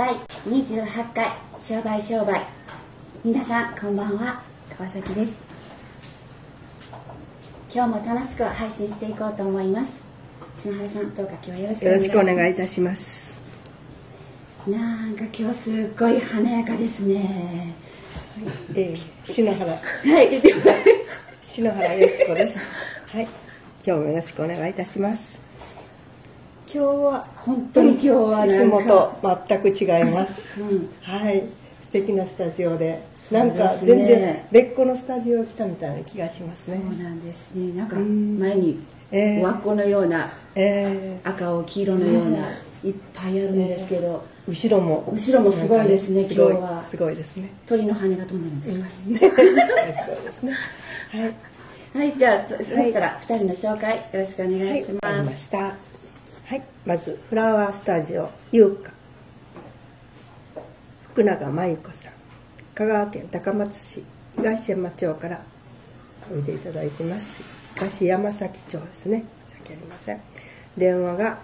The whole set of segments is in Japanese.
第28回商売商売。皆さんこんばんは。川崎です。今日も楽しく配信していこうと思います。篠原さんどうか今日はよろしくおよろしくお願いいいたします。なんか今日すっごい華やかですね。えー、篠原。はい。篠原よしこです。はい、今日もよろしくお願いいたします。今日は本当に今日はいなつもと全く違います。うん。はい、素敵なスタジオで、なんか全然別個のスタジオ来たみたいな気がしますそうね。なんですね。なんかん。前にえー輪っこのようなえ赤青黄色のようないっぱいあるんですけど、ー、後ろも。後ろもすごいですねなんかすごい今日は。すごいですね。鳥の羽が飛んでるんですか、すごいですね。はい。はい。じゃあそそしたら2人の紹介よろしくお願いしはい、わかりま、ますした。はい、まずフラワースタジオ優香福永真由子さん、香川県高松市東山町からおいでいただいてます。東山崎町ですね。申し訳ありません。電話が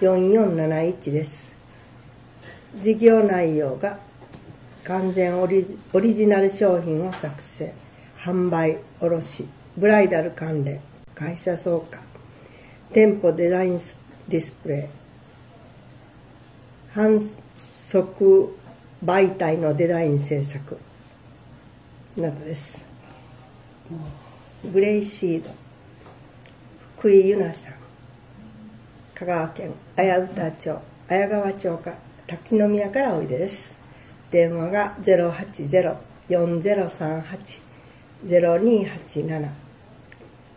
087-813-4471です。事業内容が完全オリジオリジナル商品を作成販売卸ブライダル関連会社総括店舗デザインスディスプレイ。販促媒体のデザイン制作。などです。グレイシード。福井由奈さん。香川県綾歌町。綾川町か。滝宮からおいでです。電話が080-4038-0287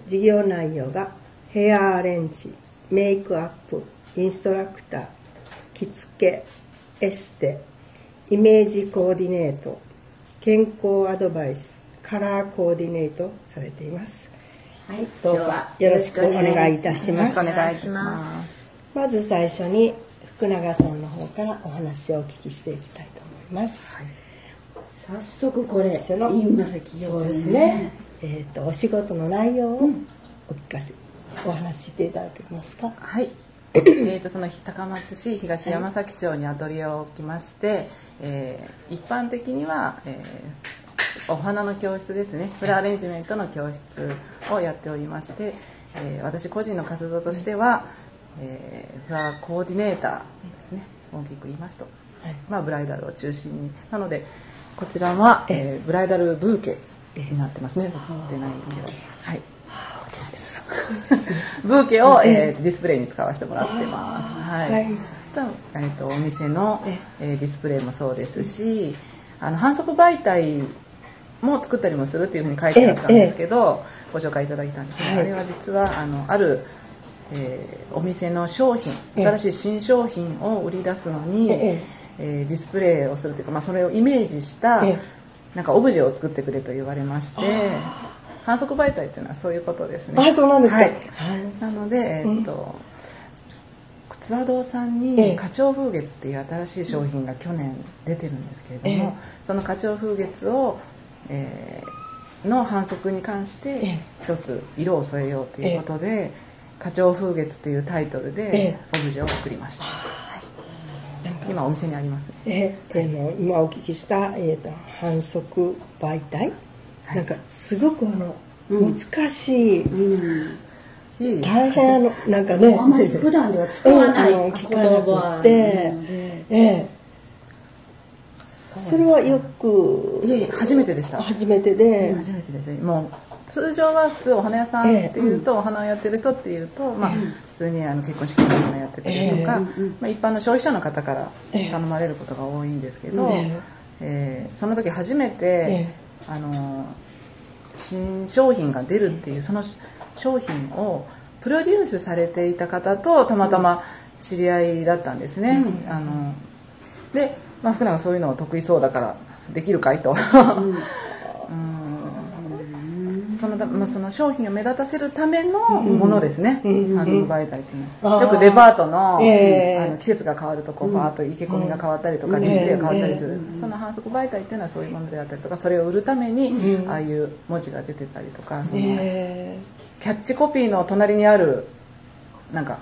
事業内容がヘアアレンジメイクアップインストラクター着付けエステイメージコーディネート健康アドバイスカラーコーディネートされています。はいどうかよろしくお願いいたします。お願い。します。まず最初に福永さんの方からお話をお聞きしていきたいと思います、早速これその今崎そうですね。えっ、とお仕事の内容をお聞かせお話ししていただけますか？はい。えー、とその高松市東山崎町にアトリエを置きまして、えー一般的には、えーお花の教室ですね。フラアレンジメントの教室をやっておりまして、えー私個人の活動としては、えーフラコーディネーターですね。大きく言いますと、はい。まあ、ブライダルを中心に。なのでこちらは、えーブライダルブーケになってますね。映ってないけどはいブーケを、えーディスプレイに使わせてもらってます。はい。はい。とえー、とお店のえ、え。ーディスプレイもそうですし、あの反則媒体も作ったりもするっていうふうに書いてあったんですけど、ご紹介いただいたんですが、はい。あれは実はあのある、えーお店の商品ええ。新しい新商品を売り出すのに、ええ。えーディスプレイをするというか、まあ、それをイメージした、ええ。なんかオブジェを作ってくれと言われまして反則媒体っていうのはそういうことですね。あそうなんですか。はい。はい。なので、えーっとツア堂さんええ。に花鳥風月っていう新しい商品が去年出てるんですけれども、えその花鳥風月を、えーの反則に関してええ。一つ色を添えようということで「花鳥風月」というタイトルえでえオブジェを作りました、今お店にありますね。ええ。ーもう今お聞きした、えー、と反則媒体、なんかすごくあの、難しい。うん。大変あのなんかね。あまり普段では使わない 言葉で。ええ。それはよく。いえいえ初めてでした。初めてで、初めてですね。もう通常は普通お花屋さんっていうと、お花をやってる人っていうと、まあ、普通にあの結婚式のお花やってたりとか、まあ、一般の消費者の方から頼まれることが多いんですけど、ええ。えーその時初めて、えあの新商品が出るっていうその商品をプロデュースされていた方とたまたま知り合いだったんですね。あので、まあ、福永そういうの得意そうだからできるかいと。うんそのまあ、その商品を目立たせるためのものですね、うんハンド媒体っていうの。は、よくデパートの,、ええ。あの季節が変わるとこうバーッと生け込みが変わったりとか、ディスプレイが変わったりする、その反則媒体っていうのはそういうものであったりとかそれを売るために、ああいう文字が出てたりとかその、えキャッチコピーの隣にあるなんか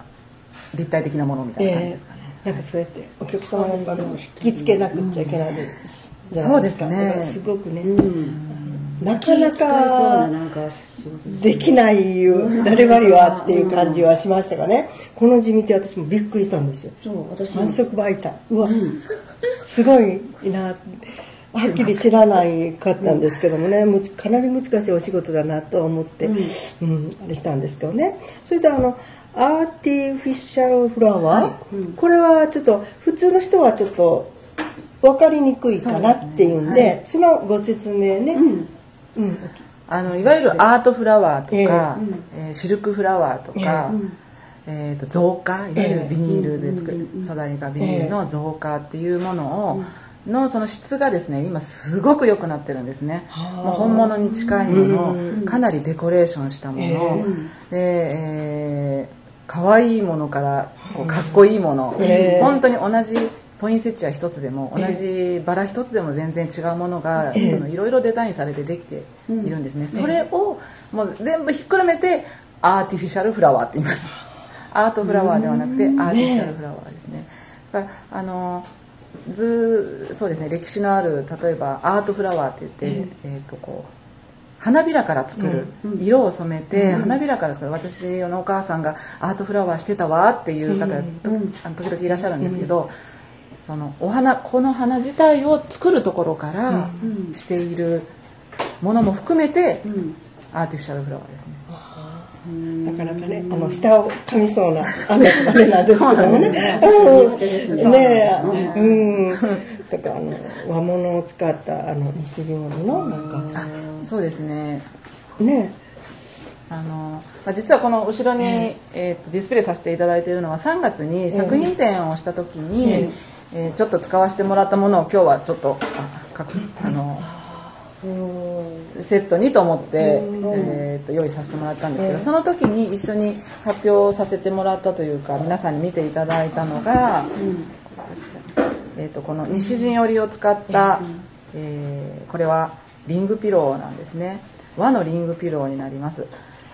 立体的なものみたいな感じですかね、なんかそうやってお客様の引きつけなくちゃいけないじゃないですか。そうですね。すごくね、うんなかなかできないよ誰ばりはっていう感じはしましたがね。この字見て私もびっくりしたんですよ。そう私も。繁殖媒体うわ、すごいな。はっきり知らないかったんですけどもね。かなり難しいお仕事だなとは思って、うん。あれしたんですけどね。それであのアーティフィシャルフラワー、これはちょっと普通の人はちょっと分かりにくいかなっていうんでそのご説明ね、うんあのいわゆるアートフラワーとか、えーシルクフラワーとか、えーと造花いわゆるビニールで作る素材がビニールの造花っていうものを、のその質がですね今すごく良くなってるんですね。もう本物に近いものかなりデコレーションしたもの、で、えー可愛いものからこうかっこいいもの、えー本当に同じポインセチア一つでも同じバラ一つでも全然違うものが、いろいろデザインされてできているんですね、それをもう全部ひっくるめてアーティフィシャルフラワーって言います。アートフラワーではなくてアーティフィシャルフラワーですね。だからあの図そうですね歴史のある例えばアートフラワーって言って、えーとこう花びらから作る、色を染めて、花びらから作る。私のお母さんがアートフラワーしてたわっていう方、とあの時々いらっしゃるんですけど、そのお花この花自体を作るところからしているものも含めて、アーティフィシャルフラワーですね。なかなかね、あの下を噛みそうな あのあれなんですけどもね。ね。うん。ねえ、うん。とかあの和物を使ったあの西陣織のなんか。そうですね。ねあのまあ実はこの後ろに、えーとディスプレイさせていただいているのは3月に作品展をした時に、えーちょっと使わせてもらったものを今日はちょっとあのセットにと思って、えーと用意させてもらったんですけど、その時に一緒に発表させてもらったというか皆さんに見ていただいたのが、えー、とこの西陣織を使った、えーこれはリングピローなんですね和のリングピローになります、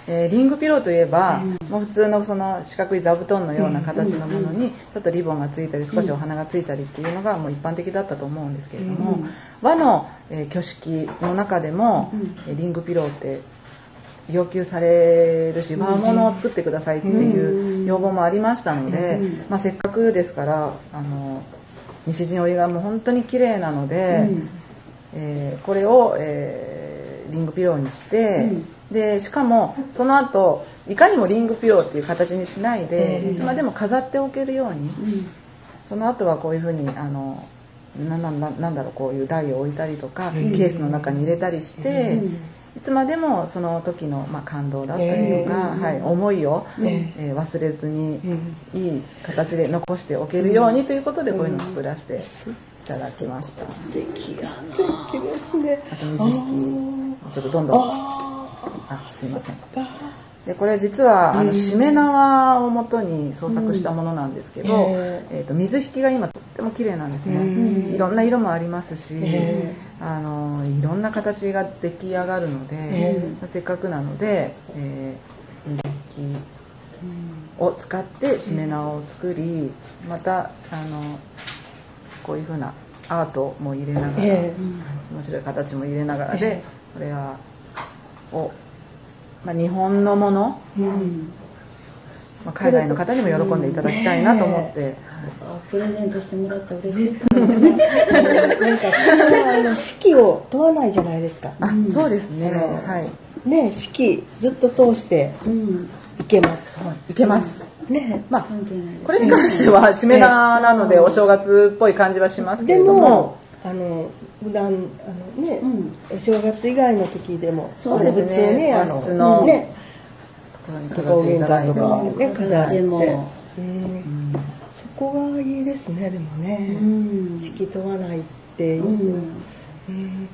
えーリングピローといえば、もう普通のその四角い座布団のような形のものにちょっとリボンがついたり少しお花がついたりっていうのがもう一般的だったと思うんですけれども、和の、えー挙式の中でも、えーリングピローって要求されるし和物を作ってくださいっていう要望もありましたので、まあ、せっかくですからあの西陣織がもう本当に綺麗なので、えーこれを、えーリングピローにして、でしかもその後いかにもリングピローっていう形にしないで、いつまでも飾っておけるように、その後はこういうふうにあのななななんだろうこういう台を置いたりとか、ケースの中に入れたりして、いつまでもその時の、まあ、感動だったりとか、はい、思いを、えー忘れずに、いい形で残しておけるようにということでこういうのを作らせていただきました。素敵。やな素敵ですね。あと水引きちょっとどんどん。あすいません。でこれ実はあのしめ縄を元に創作したものなんですけど、ええー、と水引きが今とっても綺麗なんですね、いろんな色もありますし、あのいろんな形が出来上がるので、せっかくなので、えー水引きを使ってしめ縄を作りまたあのこういうふうなアートも入れながら、え面白い形も入れながらで、これはを、まあ、日本のもの、まあ、海外の方にも喜んでいただきたいなと思って、あプレゼントしてもらったら嬉しいかもねなんかあの四季を問わないじゃないですか。あそうですね、うんはいね四季ずっと通してうんいけます。いけます、ね。まあ関係ないですこれに関してはしめ縄なのでお正月っぽい感じはしますけでれどももあの普段あのね、お正月以外の時でもそうですね。あののね。とか。お玄関とかね飾飾って。も。うん。そこがいいですねでもね、うん。四季問わないっていう。う、ん。うん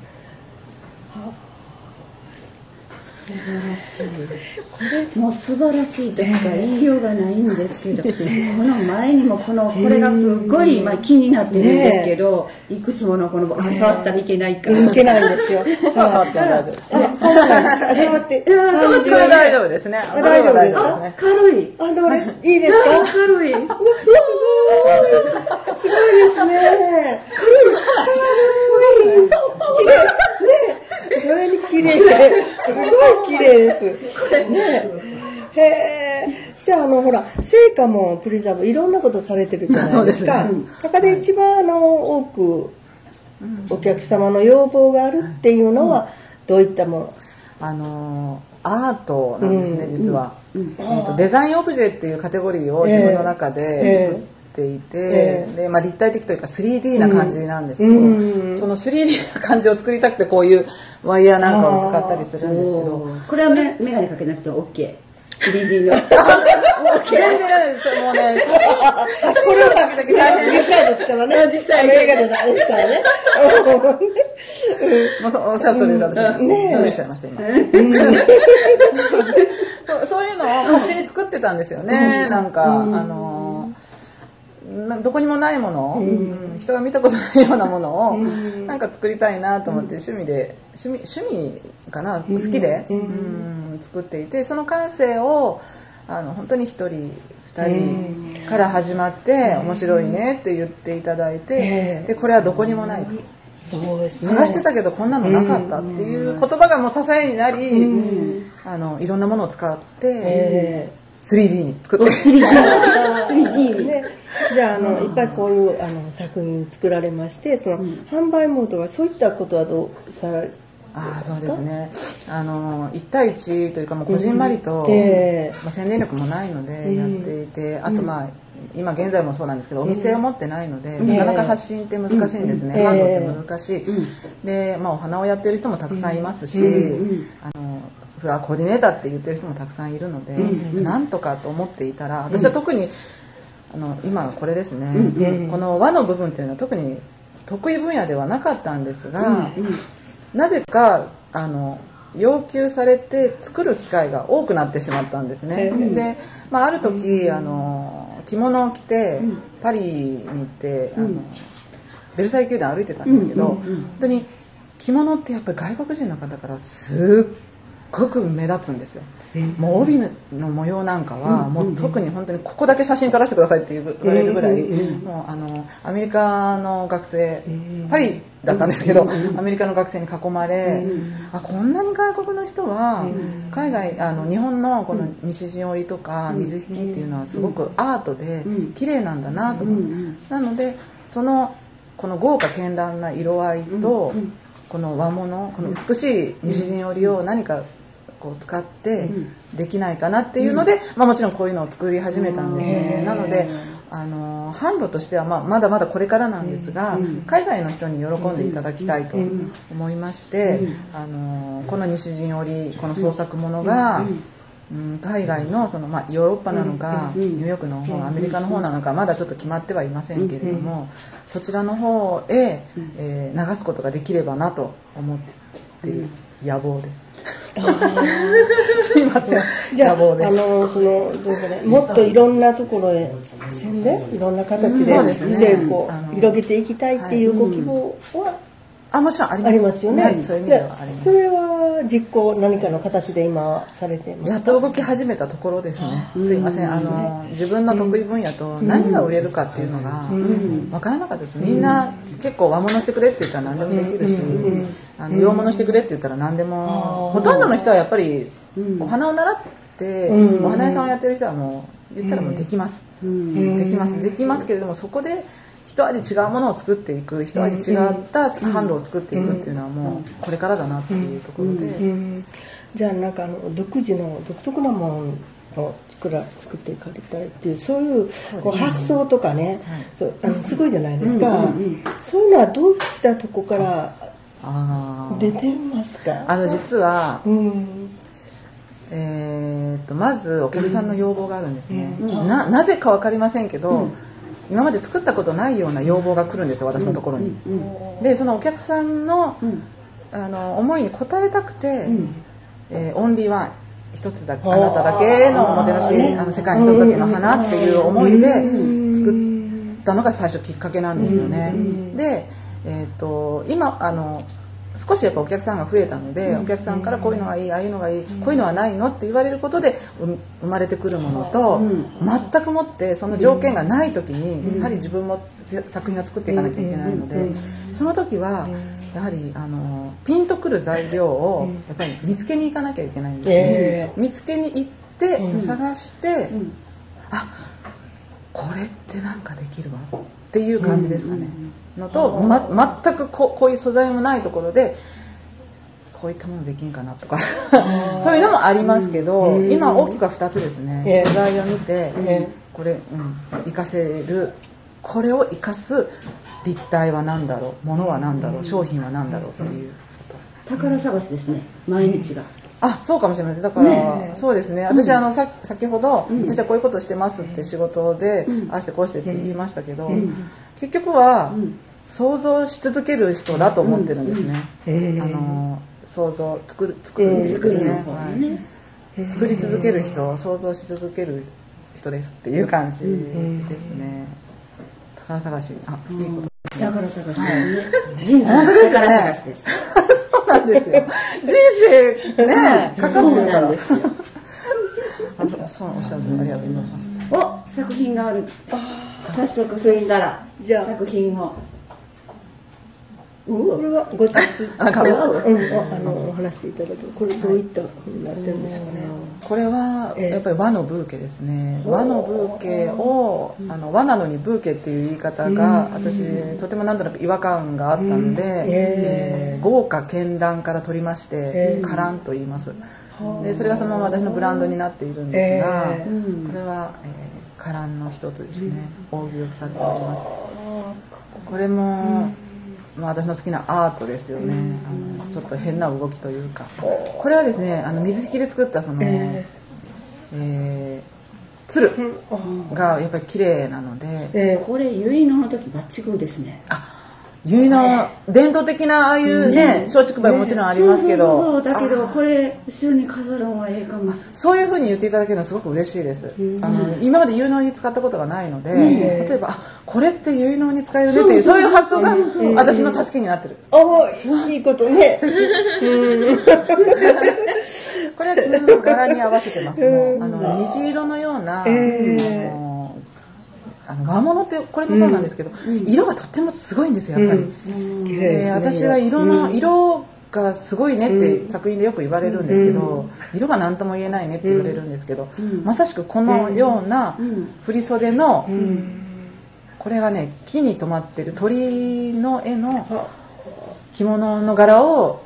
素晴らしい。もう素晴らしいとしか言いようがないんですけど、この前にもこのこれがすごい今気になってるんですけど、いくつものこのあ触ったらいけないか、いけないんですよ。触って大丈夫触ってそうこれ大丈夫ですね大丈夫ですね軽いあどれいいですか軽いすごいですね。綺麗。ねそれに綺麗。すごい綺麗です。ねへえ。じゃあ、あの、ほら、成果もプリザーブ、いろんなことされてるじゃないですか。そう中で一番、あの、多く、お客様の要望があるっていうのは、どういったもの？あのーアートなんですね、うん実は、えーとデザインオブジェっていうカテゴリーを自分の中で作っていて、ええ。でまあ、立体的というか 3D な感じなんですけど、うん。その 3D な感じを作りたくてこういうワイヤーなんかを使ったりするんですけどこれはメメガネかけなくて OK 3D の全然ないですもうね。写真。写真これは撮るだけだけ大変実際ですからね。実際あの映画でですからね。もうそおっしゃる通りです私びねえ。しちゃいました今。そうそういうのを勝手に作ってたんですよね、なんか、あのなどこにもないもの、うん。人が見たことないようなものを、なんか作りたいなと思って趣味で趣味趣味かな？好きで、うん。作っていてその感性をあの本当に一人2人から始まって面白いねって言っていただいて、ええ。でこれはどこにもないと。そうですね。探してたけどこんなのなかったっていう言葉がもう支えになり、あのいろんなものを使ってえ 3D に作って。3D に。ね、じゃああのいっぱいこういうあの作品作られましてその、販売モードはそういったことはどうされああそうですね。あの1対1というかもうこじんまりと、えまあ、宣伝力もないのでやっていて、あとまあ今現在もそうなんですけどお店を持ってないので、なかなか発信って難しいんですね、うん。販路って難しい、で、まあ、お花をやってる人もたくさんいますし、あのフラワーコーディネーターって言ってる人もたくさんいるので、なんとかと思っていたら私は特にあの今これですね、この和の部分っていうのは特に得意分野ではなかったんですが、なぜかあの要求されて作る機会が多くなってしまったんですね、で、まあ、ある時あの着物を着てパリに行ってあの、ベルサイユ宮殿歩いてたんですけど、本当に着物ってやっぱり外国人の方からすっごく目立つんですよ、もう帯の模様なんかは、もう特に本当にここだけ写真撮らせてくださいって言われるぐらい、もうあのアメリカの学生、パリだったんですけど、アメリカの学生に囲まれ、あこんなに外国の人は海外あの日本のこの西陣織とか水引きっていうのはすごくアートで綺麗なんだなと。思って、なのでそのこの豪華絢爛な色合いと、この和物この美しい西陣織を何かこう使ってできないかなっていうので、まあ、もちろんこういうのを作り始めたんですね、なのであの販路としてはまあまだまだこれからなんですが、海外の人に喜んでいただきたいと思いまして、あのこの西陣織この創作ものが、うん、海外のその、まあ、ヨーロッパなのか、ニューヨークの方アメリカの方なのかまだちょっと決まってはいませんけれども、そちらの方へ、えー流すことができればなと思っている野望です。すいません。じゃああ。のそのどうかねもっといろんなところへ宣伝？いろんな形でしてこう広げていきたいっていうご希望は？あもちろんあります。よね、はい、そういう意味ではあります。それは実行何かの形で今されていますか？やっと動き始めたところですね。すいません。あの自分の得意分野と何が売れるかっていうのが分からなかったです。みんな結構和物してくれって言ったら何でもできるし、あの洋物してくれって言ったら何でも。ほとんどの人はやっぱりお花を習ってお花屋さんをやってる人はもう言ったらもうできます。できます。できますけれどもそこで一味違うものを作っていく一味違った販路を作っていくっていうのはもうこれからだなっていうところで。うんじゃあなんかあの独自の独特なものを作ら作っていかれたいっていうそういうこう発想とかね、そうあのすごいじゃないですか、そういうのはどういったとこから出てますか？あの実は、うん。えー、とまずお客さんの要望があるんですね、ななぜか分かりませんけど、今まで作ったことないような要望が来るんですよ私のところに、でそのお客さんの,、あの思いに応えたくて、えーオンリーワン一つだけあなただけのおもてなし、あの世界に一つだけの花っていう思いで作ったのが最初きっかけなんですよね、で、えー、と今あの少しやっぱお客さんが増えたので、お客さんからこういうのがいいああいうのがいい、こういうのはないのって言われることでう生まれてくるものと、全くもってその条件がない時に、やはり自分も作品を作っていかなきゃいけないので、その時はやはりあのピンとくる材料をやっぱり見つけに行かなきゃいけないんです。ね、え見つけに行って、探して、あこれってなんかできるわっていう感じですかね、のと、ま、全くここういう素材もないところでこういったものできんかなとか。そういうのもありますけど、今大きくは2つですね、ええ。素材を見て、えこれ、うん、活かせるこれを生かす立体は何だろうものは何だろう商品は何だろうっていう。宝探しですね。毎日が、あそうかもしれません。だから、そうですね。私、あのさ先ほど、私はこういうことをしてますって仕事で、ああしてこうしてって言いましたけど、結局は、想像し続ける人だと思ってるんですね、え。あの想像作る作る作るのね方はい。ね、作り続ける人想像し続ける人ですっていう感じですね、宝探し。あいいこと。宝探しね。人生の宝探しです なんですよ。人生ねかかってるから。なんですよ。あそうそうおっしゃるありがとうございます。お作品がある。早速そしたら。じゃあ。作品をこれはごちそうあかうん、わあのお話しいただく。これどういったふうになってるんですかね、これはええ。やっぱり和のブーケですね。和のブーケをあの和なのにブーケっていう言い方が私とてもなんとなく違和感があったので、えー豪華絢爛から取りましてええ。花蘭と言います。でそれがそのまま私のブランドになっているんですが、えこれは、えー花蘭の一つですね。扇を使っております。これも、まあ、私の好きなアートですよね、あのちょっと変な動きというか。これはですねあの水引で作ったその、ええー鶴がやっぱり綺麗なのでえこれ結納の時バッチグーですね結の伝統的なああいうね松竹梅ももちろんありますけど、そうだけどこれ後ろに飾るのはええかも。そういうふうに言っていただけるのはすごく嬉しいです、あの今まで有能に使ったことがないので、例えばあこれって有能に使えるねっていうそういう発想が私の助けになってる。ああいいことね。これは着物の柄に合わせてます。もうあの虹色のような、あの和物ってこれもそうなんですけど、色がとってもすごいんですよやっぱり、で私は色。の、色がすごいねって作品でよく言われるんですけど、色が何とも言えないねって言われるんですけど、まさしくこのような振り袖の、これがね木に止まってる鳥の絵の着物の柄を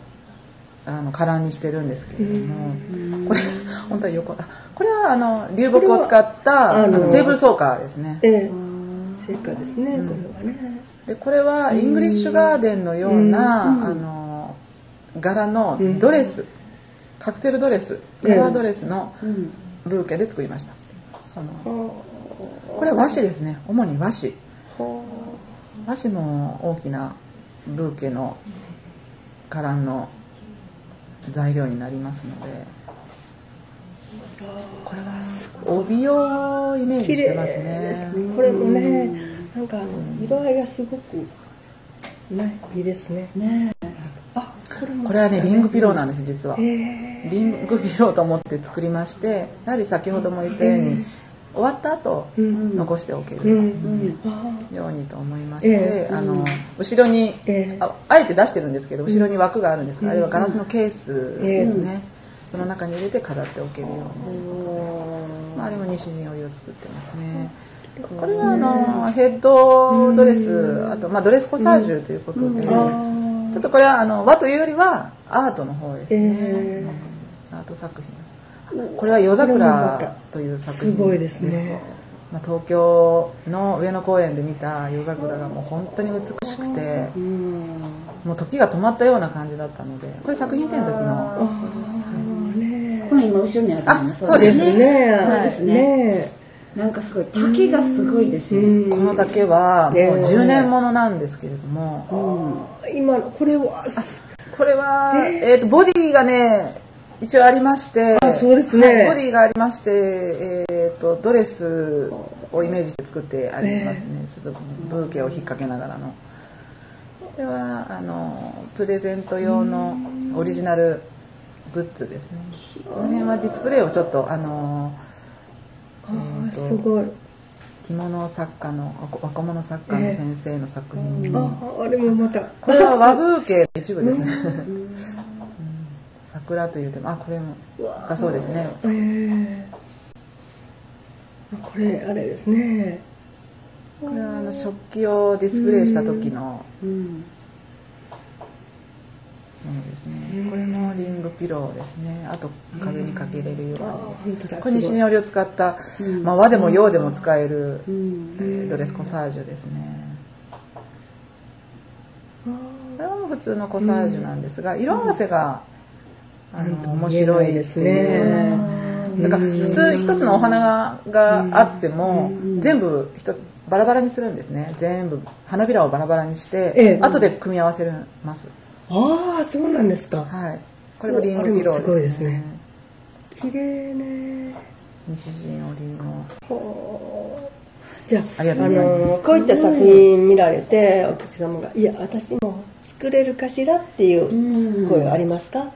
あのカラーにしてるんですけれども、これ 本当は横あこれはあの流木を使ったああののテーブルソーカーですね。ええ。成果ですね、これはね。でこれはイングリッシュガーデンのような、あの柄のドレス、カクテルドレスカラードレスのブーケで作りました。そのこれは和紙ですね。主に和紙。和紙も大きなブーケの花蘭の材料になりますのでこれは帯をイメージしてますね。ね。これもねなんかあの色合いがすごくねいいですね。ね。あこれも。これはねリングピローなんです実は。ええリングピローと思って作りましてやはり先ほども言ったように終わった後残しておけるようにと思いまして、ええ。あの後ろに、ええ。ああえて出してるんですけど後ろに枠があるんですが、あれはガラスのケースですね、その中に入れて飾っておけるように、まあ、あれも西陣織を作ってますね。これはあのヘッドドレスあと、まあ、ドレスコサージュということで、ちょっとこれはあの和というよりはアートの方ですね、アート作品これは夜桜という作品す。ごいですね。まあ、東京の上野公園で見た夜桜がもう本当に美しくてもう時が止まったような感じだったのでこれ作品展の時の。ね。これ今後ろにあるそうです。ね。そうですね。ねなんかすごい竹がすごいですね。この竹はもうね10年ものなんですけれども。今のこれはすこれは、えー、とボディがね一応ありましてあそうですね。はいボディがありまして、えー、とドレスをイメージして作ってありますね、ちょっとブーケを引っ掛けながらの。これはあのプレゼント用のオリジナルグッズですね。この辺はディスプレイをちょっとあのああえーとすごい。着物作家の若若者作家の先生の作品、あああれもまた。これは和風景の一部ですね、うん桜というてもあこれもだそうですね。ええあこれあれですね。これはあの食器をディスプレイした時のうん。ものですね。これもリングピローですね。あと壁にかけれるようああにこれ西すごい。織を使った、うん。まあ、和でも洋でも使える、うん。えードレスコサージュですね。これは普通のコサージュなんですが、色合わせが、あの面白いですね。なんか普通一つのお花ががあっても、全部一つバラバラにするんですね。全部花びらをバラバラにして、ええ。後で組み合わせます。ああそうなんですか。はい。これもリングピローです、ね、すごいですね。綺麗ね。西陣織の。じゃあありがとうあございます。のこういった作品見られてお客様が「いや私も作れるかしら?」っていう声はありますか、あ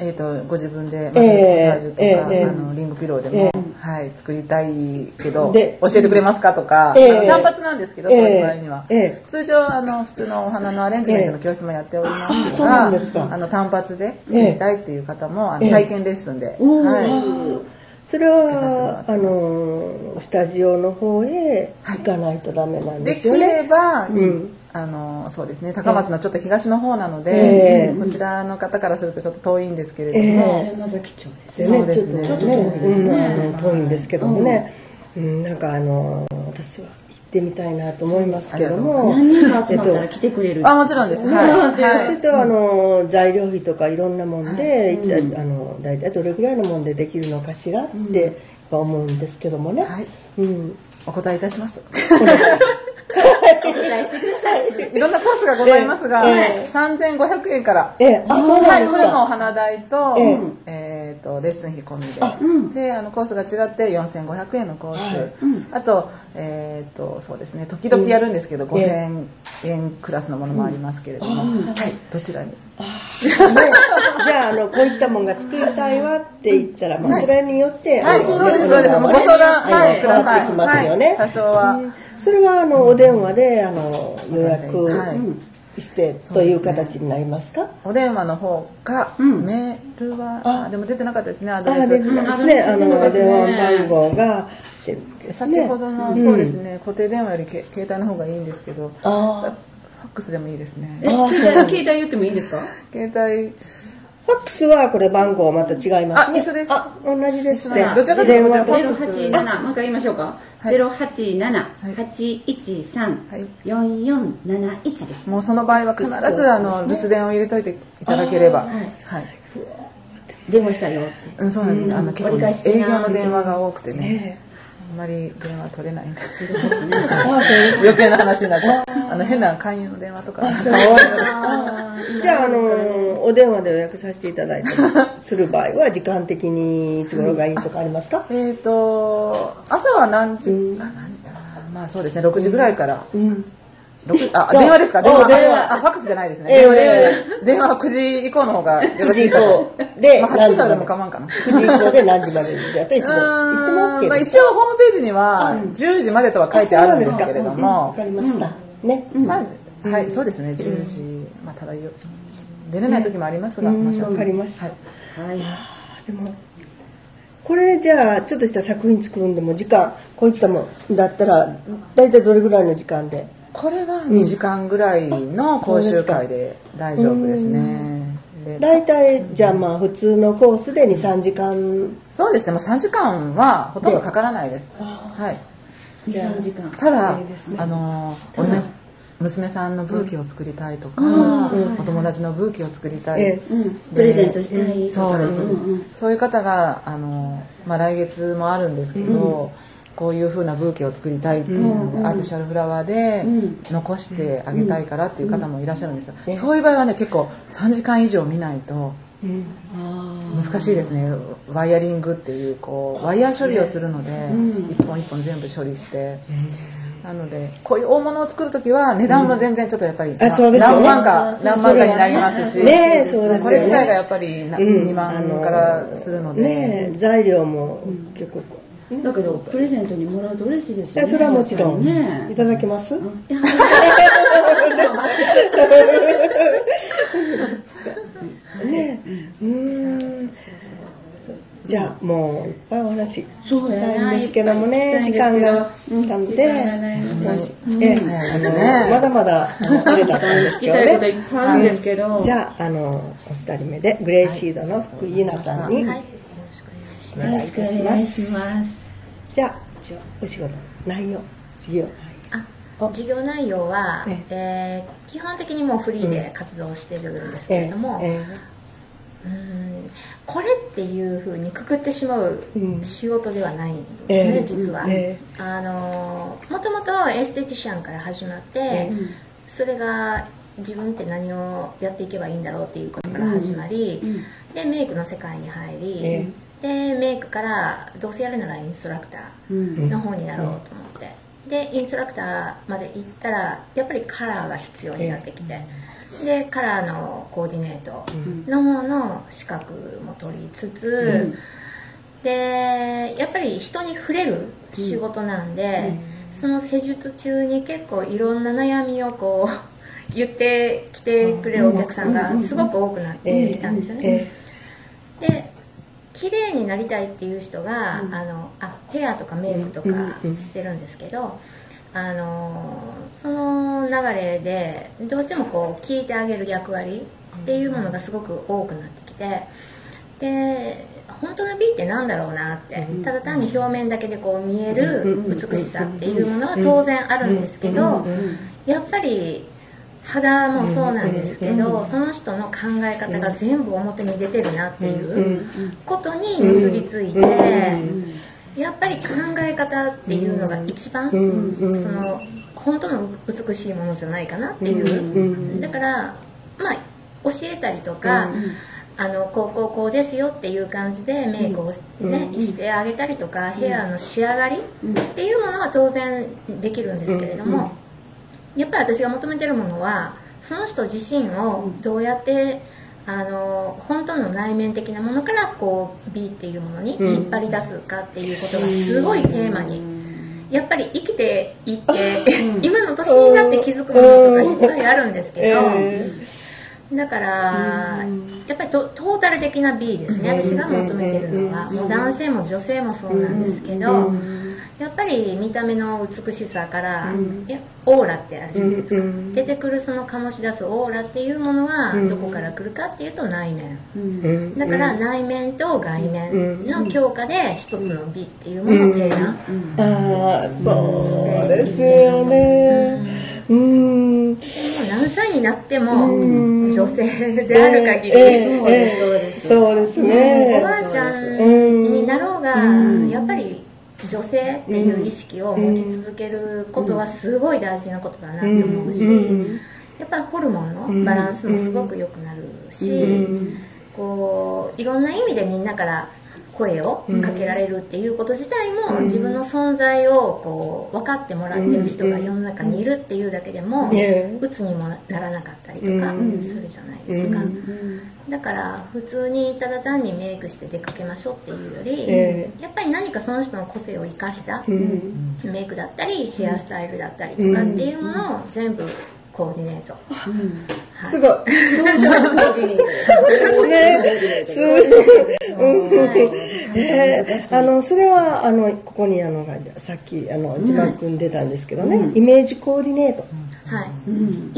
えー、とご自分で、ええマッサージュとか、ええあのリングピローでも、えはい、作りたいけどで教えてくれますかとか、単発なんですけど、そういう場合には、ええ。通常あの普通のお花のアレンジメントの教室もやっておりますが、ええあの単発で作りたいっていう方も、あのええ。体験レッスンで、はそれはあのスタジオの方へ行かないとダメなんい、でですきよね、れば、うんあのそうですね。高松のちょっと東の方なので、ええ。こちらの方からするとちょっと遠いんですけれどえも、え山崎町ですよねそうですね。ちょっとちょっと遠いですね。遠いん。ですけどもね、うん。なん。かあの私は行ってみたいなと思いますけども何人か集まったら来てくれるあもちろん。です、はいうん。はいそれとあの材料費とかいろん。なもん。で、一体あの大体どれぐらいのもん。でできるのかしらってやっぱ思うん。ですけどもね、はいうん、お答えいたします。お答えしてくださいいろんなコースがございますが、え3500円から。ええ。あそうなんですはい、これもおか、花代と、ええ。えーとレッスン費込みで、であのコースが違って4500円のコース、はい。あと,、えー、とそうですね時々やるんですけど、5000円クラスのものもありますけれども、はい、どちらに？ね。じゃああのこういったもんが作りたいわって言ったら、まあ、それによって、はい、そうですそうです。ご相談、はい、変わってきますよね、はい、多少は、うん。それはあのお電話であの予約はい。してという形になりますか、お電話の方か、メールはあ。あでも出てなかったですねアドレス。あ出てますね、あのうん電話番号が先ほどの、そうですね固定電話よりけ携帯の方がいいんですけどフあァックスでもいいですね。えあ携帯携帯言ってもいいんですか？携帯ファックスはこれ番号また違いますね。あ一緒です。あ同じですねどちらかというと電話こちらと087もう一回言いましょうか、087-813-4471です、もうその場合は必ずあの留守電を入れといていただければ。はい、電話したよって。うん、そうなんです、あの結構、営な。業の電話が多くてねまり電話取れないんであそうです余計な話になっちゃう。あの変な勧誘の電話とか。じゃあ、あのお電話で予約させていただいたりする場合は時間的にいつ頃がいいとかありますか、えっと朝は何時、あ何時あまあそうですね。6時ぐらいから、うん。六あ電話ですか？あ電話あファックスじゃないですね、ええ電話で電話は9時以降の方がよろしいか9とでまあ、8時からでも構わんかな。9時以降で何時までやったらいつも いつでも OK まあ、一応ホームページには10時までとは書いてあるんですけれどわもか。りました、ね、まあはいそうですね。10時、まあ、ただよ出れない時もありますが、わかりました。はい。はい。でもこれじゃあちょっとした作品作るんでも時間こういったもんだったら大体どれぐらいの時間でこれは2時間ぐらいの講習会で大丈夫ですね。で大体じゃあまあ普通のコースで23時間。そうですね。もう3時間はほとんどかからないです。はい。23時間。ただ、あのお嫁娘さんのブーケを作りたいとか、うん。お友達のブーケを作りたい、えうん。プレゼントしたいそうです。そうです、んん。そういう方があの、まあ、来月もあるんですけど、こういう風なブーケを作りたいっていうアーティシャルフラワーでうん。残してあげたいからっていう方もいらっしゃるんですよ、うん。そういう場合はね結構3時間以上見ないと難しいですね。ワイヤリングっていうこうワイヤー処理をするので、ん。一本一本全部処理して、なのでこういう大物を作る時は値段も全然ちょっとやっぱり、あそうですよね。何万か何万かになりますし、ねそうですよね。これ自体がやっぱりなうん。2万からするので、ね材料も結構、だけどプレゼントにもらうと嬉しいですよね。それはもちろん、ね。いただけます、ね。うーんじゃあもういっぱいお話そうやなしたいんですけどもね時間が来たので、まだまだあれだったんです聞けどね。ぱいあるんですけど、じゃああのお二人目でグレイシードの福井ゆなさんにくお願いします。お願いいたしよろしくお願いします。ますじゃあ一応お仕事内容事業。授業内容は、ええ。ー基本的にもうフリーで活動してるんですけれども、えうんこれっていうふうにくくってしまううん仕事ではないんですね、ええ実は、えあのもともとエステティシャンから始まって、えそれが自分って何をやっていけばいいんだろうっていうことから始まり、うん。でメイクの世界に入り、えでメイクからどうせやるならインストラクターうん。の方になろうと思って、でインストラクターまで行ったらやっぱりカラーが必要になってきて、でカラーのコーディネートの方の資格も取りつつ、でやっぱり人に触れる仕事なんで、その施術中に結構いろんな悩みをこう 言ってきてくれるお客さんがすごく多くなってきたんですよね。え。で綺麗になりたいっていう人が、あのあヘアとかメイクとかうんうんしてるんですけど、あのその流れでどうしてもこう聞いてあげる役割っていうものがすごく多くなってきてで本当の美ってなんだろうなってただ単に表面だけでこう見える美しさっていうものは当然あるんですけどやっぱり肌もそうなんですけどその人の考え方が全部表に出てるなっていうことに結びついてやっぱり考え方っていうのが一番その本当の美しいものじゃないかなっていう。だからまあ教えたりとかあのこうこうこうですよっていう感じでメイクをし,、ねしてあげたりとかヘアの仕上がりっていうものは当然できるんですけれどもやっぱり私が求めてるものはその人自身をどうやってあの本当の内面的なものからこう美っていうものに引っ張り出すかっていうことがすごいテーマに。やっぱり生きていって 今の年になって気づくものとかいっぱいあるんですけど。だから、やっぱりトトータル的な美ですね。私が求めてるのは。もう男性も女性もそうなんですけどやっぱり見た目の美しさから、いやオーラってあるじゃないですか、出てくるその醸し出すオーラっていうものはどこから来るかっていうと内面、だから内面と外面の強化で一つの美っていうものを提案、ああそうですよね。うん。もう何歳になっても女性である限り、ええそうですそうです。おね。ばあちゃんになろうが、やっぱり女性っていう意識を持ち続けることはすごい大事なことだなと思うし、やっぱりホルモンのバランスもすごく良くなるし、こういろんな意味でみんなから声をかけられるっていうこと自体も、自分の存在をこう分かってもらってる人が世の中にいるっていうだけでも、ええ鬱にもならなかったりとかするじゃないですか、だから普通にただ単にメイクして出かけましょうっていうより、えやっぱり何かその人の個性を生かしたメイクだったりヘアスタイルだったりとかっていうものを全部コーディネート、すごい。そうですね。すえーあのそれはあのここにあのさっきあの字幕に出たんですけどね、イメージコーディネート、はい、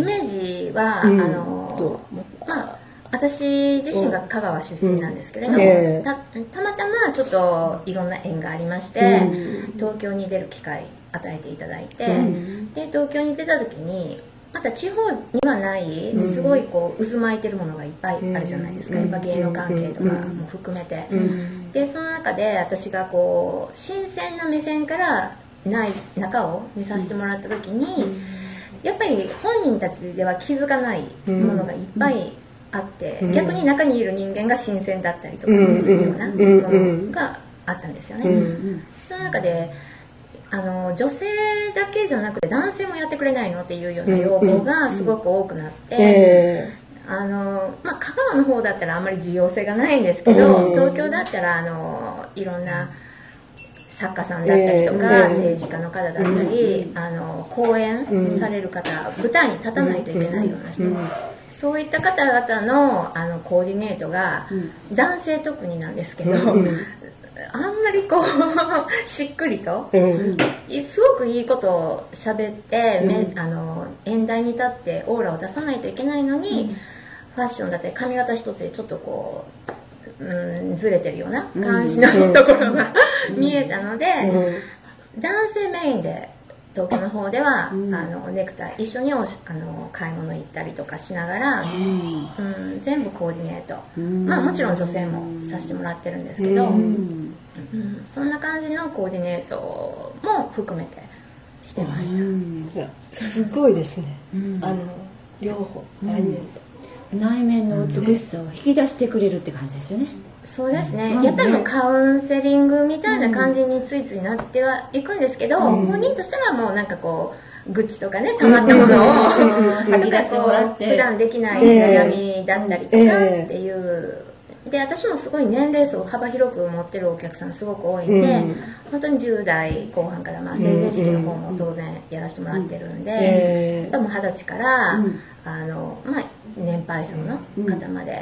イメージは、あのまあ私自身が香川出身なんですけれども、ええ。たたまたまちょっといろんな縁がありまして、東京に出る機会与えていただいて、で東京に出た時にまた地方にはないすごいこう渦巻いてるものがいっぱいあるじゃないですか、やっぱ芸能関係とかも含めて、でその中で私がこう新鮮な目線からない中を見させてもらった時に、やっぱり本人たちでは気づかないものがいっぱいあって、逆に中にいる人間が新鮮だったりとかするようなものがあったんですよね、その中であの女性だけじゃなくて男性もやってくれないのっていうような要望がすごく多くなって、えあのまあ、香川の方だったらあんまり需要性がないんですけど、うん。東京だったらあのいろんな作家さんだったりとか、ええ。政治家の方だったり、あの講演される方、舞台に立たないといけないような人、そういった方々のあのコーディネートが、男性特になんですけど、あんまりこう しっくりと？うん。すごくいいことを喋って、めあの演台に立ってオーラを出さないといけないのに、ファッションだったり髪型一つでちょっとこう、うん、ずれてるような感じの、ところが見えたので、男性メインで東京の方では、あのネクタイ一緒にあの買い物行ったりとかしながら、うん。全部コーディネート、まあもちろん女性もさせてもらってるんですけど、うんそんな感じのコーディネートも含めてしてました、すごいですね、あの両方。内面と、内面の美しさを引き出してくれるって感じですよね。そうですね、やっぱりもうカウンセリングみたいな感じについついなってはいくんですけど、本人としてはもうなんかこう愚痴とかね溜まったものを、吐き出してもらって普段できない悩みだったりとかっていう、で私もすごい年齢層幅広く持ってるお客さんすごく多いんで、うん。本当に10代後半からまあ成人式の方も当然やらせてもらってるんで、ええやっぱもう二十歳から、あのまあ、年配層の方まで、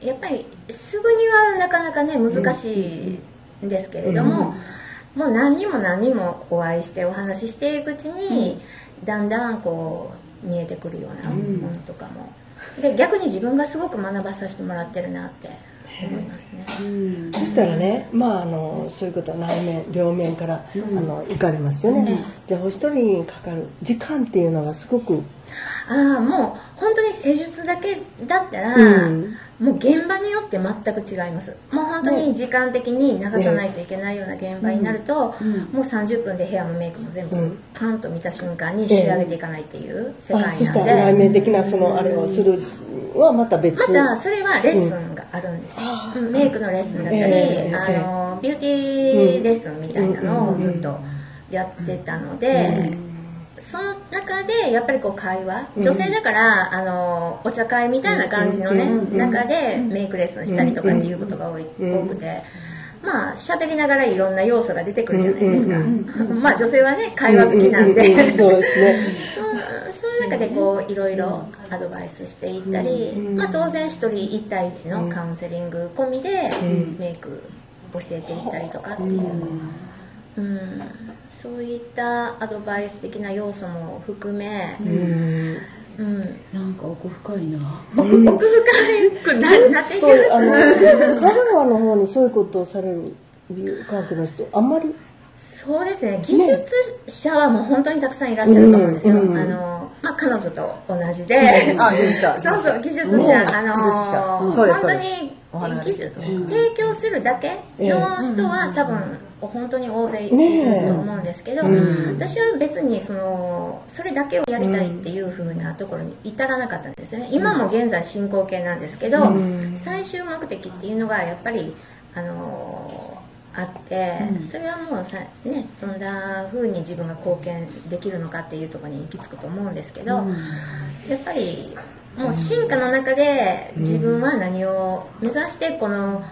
やっぱりすぐにはなかなかね難しいんですけれども、もう何人も何人もお会いしてお話ししていくうちに、だんだんこう見えてくるようなものとかも、で逆に自分がすごく学ばさせてもらってるなって思いますね。そしたらね、まあ、あのそういうことは内面両面から、あの行かれますよね、じゃあお一人にかかる時間っていうのがすごくああもう本当に施術だけだったら、うん。もう現場によって全く違います。もう本当に時間的に流さないといけないような現場になると、もう30分でヘアもメイクも全部うんパンと見た瞬間に仕上げていかないっていう世界あそしたなんで、ら内面的なそのあれをするはまた別。またそれはレッスンがあるんですよ、うんメイクのレッスンだったり、ええあのビューティーレッスンみたいなのをずっとやってたので、その中でやっぱりこう会話女性だからあのお茶会みたいな感じのね中でメイクレッスンしたりとかっていうことが多い多くて。まあ喋りながらいろんな要素が出てくるじゃないですか、まあ女性はね会話好きなんで、うんそうですね。そその中でこういろいろアドバイスしていったり、まあ、当然一人一対一のカウンセリング込みでメイク教えていったりとかっていう、うん、そういったアドバイス的な要素も含め、うん。なんか奥深いな。奥奥深くななっていきますそうあの香川の方にそういうことをされる美容科学の人あんまり？そうですね。技術者はもう本当にたくさんいらっしゃると思うんですよ、うん。うんあのまあ、彼女と同じで、あ技術者。そうそう技術者、うん。あの本当に話技術提供するだけの人は多分本当に大勢いると思うんですけど、私は別にそのそれだけをやりたいっていう風なところに至らなかったんですよね。今も現在進行形なんですけど、最終目的っていうのがやっぱりあのーあって、それはもうさ、ね、どんな風に自分が貢献できるのかっていうところに行き着くと思うんですけど、やっぱりもう進化の中で自分は何を目指してこの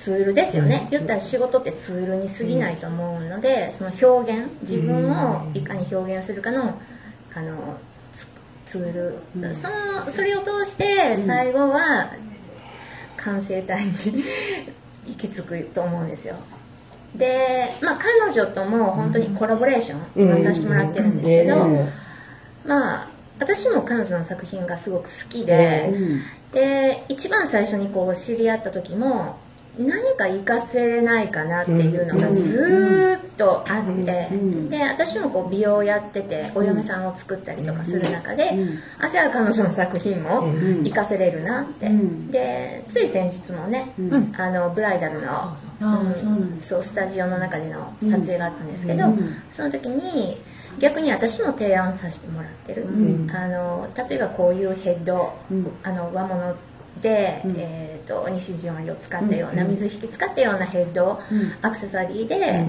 ツールですよね、言ったら仕事ってツールに過ぎないと思うのでその表現自分をいかに表現するかのあのツツール、そのそれを通して最後は完成体に 行き着くと思うんですよ。で、まあ、彼女とも本当にコラボレーション今させてもらってるんですけど、えまあ私も彼女の作品がすごく好きで、で一番最初にこう知り合った時も何か活かせないかなっていうのがずーっとあって、で私もこう美容やっててお嫁さんを作ったりとかする中で、あじゃあ彼女の作品も活かせれるなって、でつい先日もね、あのブライダルのそうスタジオの中での撮影があったんですけど、その時に逆に私も提案させてもらってる、あの例えばこういうヘッド、あの和物で、えー、と西陣織を使ったような、水引き使ったようなヘッド、アクセサリーで、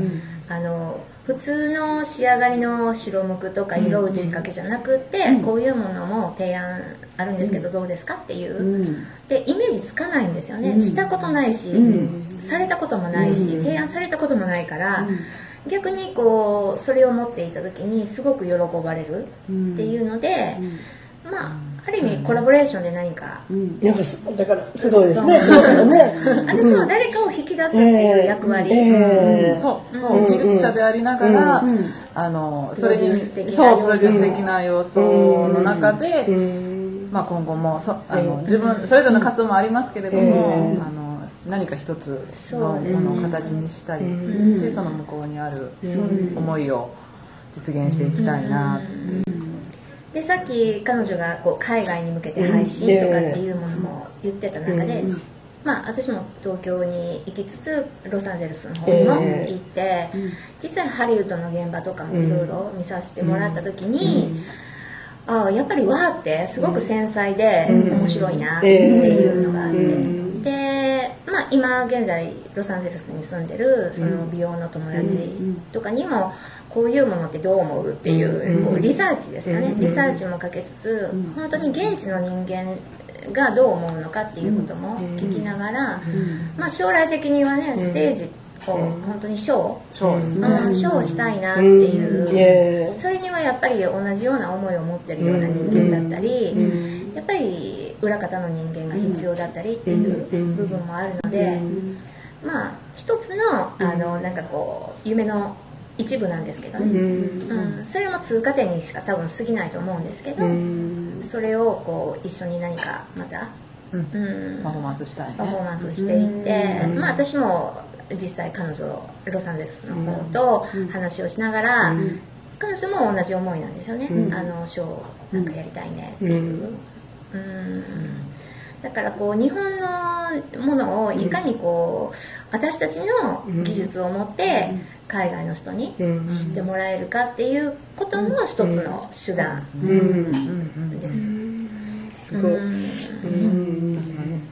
あの普通の仕上がりの白むくとか色打ち掛けじゃなくて、こういうものも提案あるんですけどどうですかっていう、うん。でイメージつかないんですよね、うん。したことないし、うん。されたこともないし、うん。提案されたこともないから、逆にこうそれを持っていた時にすごく喜ばれるっていうので、まあある意味コラボレーションで何か、うん。やっぱすだからすごいですね。長男ね。私は誰かを引き出すっていう役割、ええそうそう技術者でありながら、うん。うん。あのそれにプロデュース的なそう要素。プロデュース的な要素の中で、うん。まあ、今後もそあの、ええ自分それぞれの活動もありますけれども、ええあの何か一つそのうですねものを形にしたりうんしてその向こうにある思いを実現していきたいなって、でさっき彼女がこう海外に向けて配信とかっていうものも言ってた中で、うん。まあ、私も東京に行きつつロサンゼルスの方にもええ。行って、実際ハリウッドの現場とかもいろいろ見させてもらった時に、ああやっぱりわーってすごく繊細で面白いなっていうのがあって、うん。で、まあ、今現在ロサンゼルスに住んでるその美容の友達とかにもこういうものってどう思うっていうこうリサーチですよね。リサーチもかけつつ本当に現地の人間がどう思うのかっていうことも聞きながら、まあ、将来的にはねステージを本当にショー、うん、ショーをしたいなっていう、それにはやっぱり同じような思いを持ってるような人間だったり、やっぱり裏方の人間が必要だったりっていう部分もあるので、まあ一つのあのなんかこう夢の一部なんですけどね、うん。それも通過点にしか多分過ぎないと思うんですけど、それをこう一緒に何かまた、うん。うん。パフォーマンスしたいね。パフォーマンスしていって、まあ、私も実際彼女ロサンゼルスの方と話をしながら、彼女も同じ思いなんですよね、あのショーなんかやりたいねっていう、うん。だからこう日本のものをいかにこう私たちの技術を持って海外の人に知ってもらえるかっていうことも一つの手段です。すごい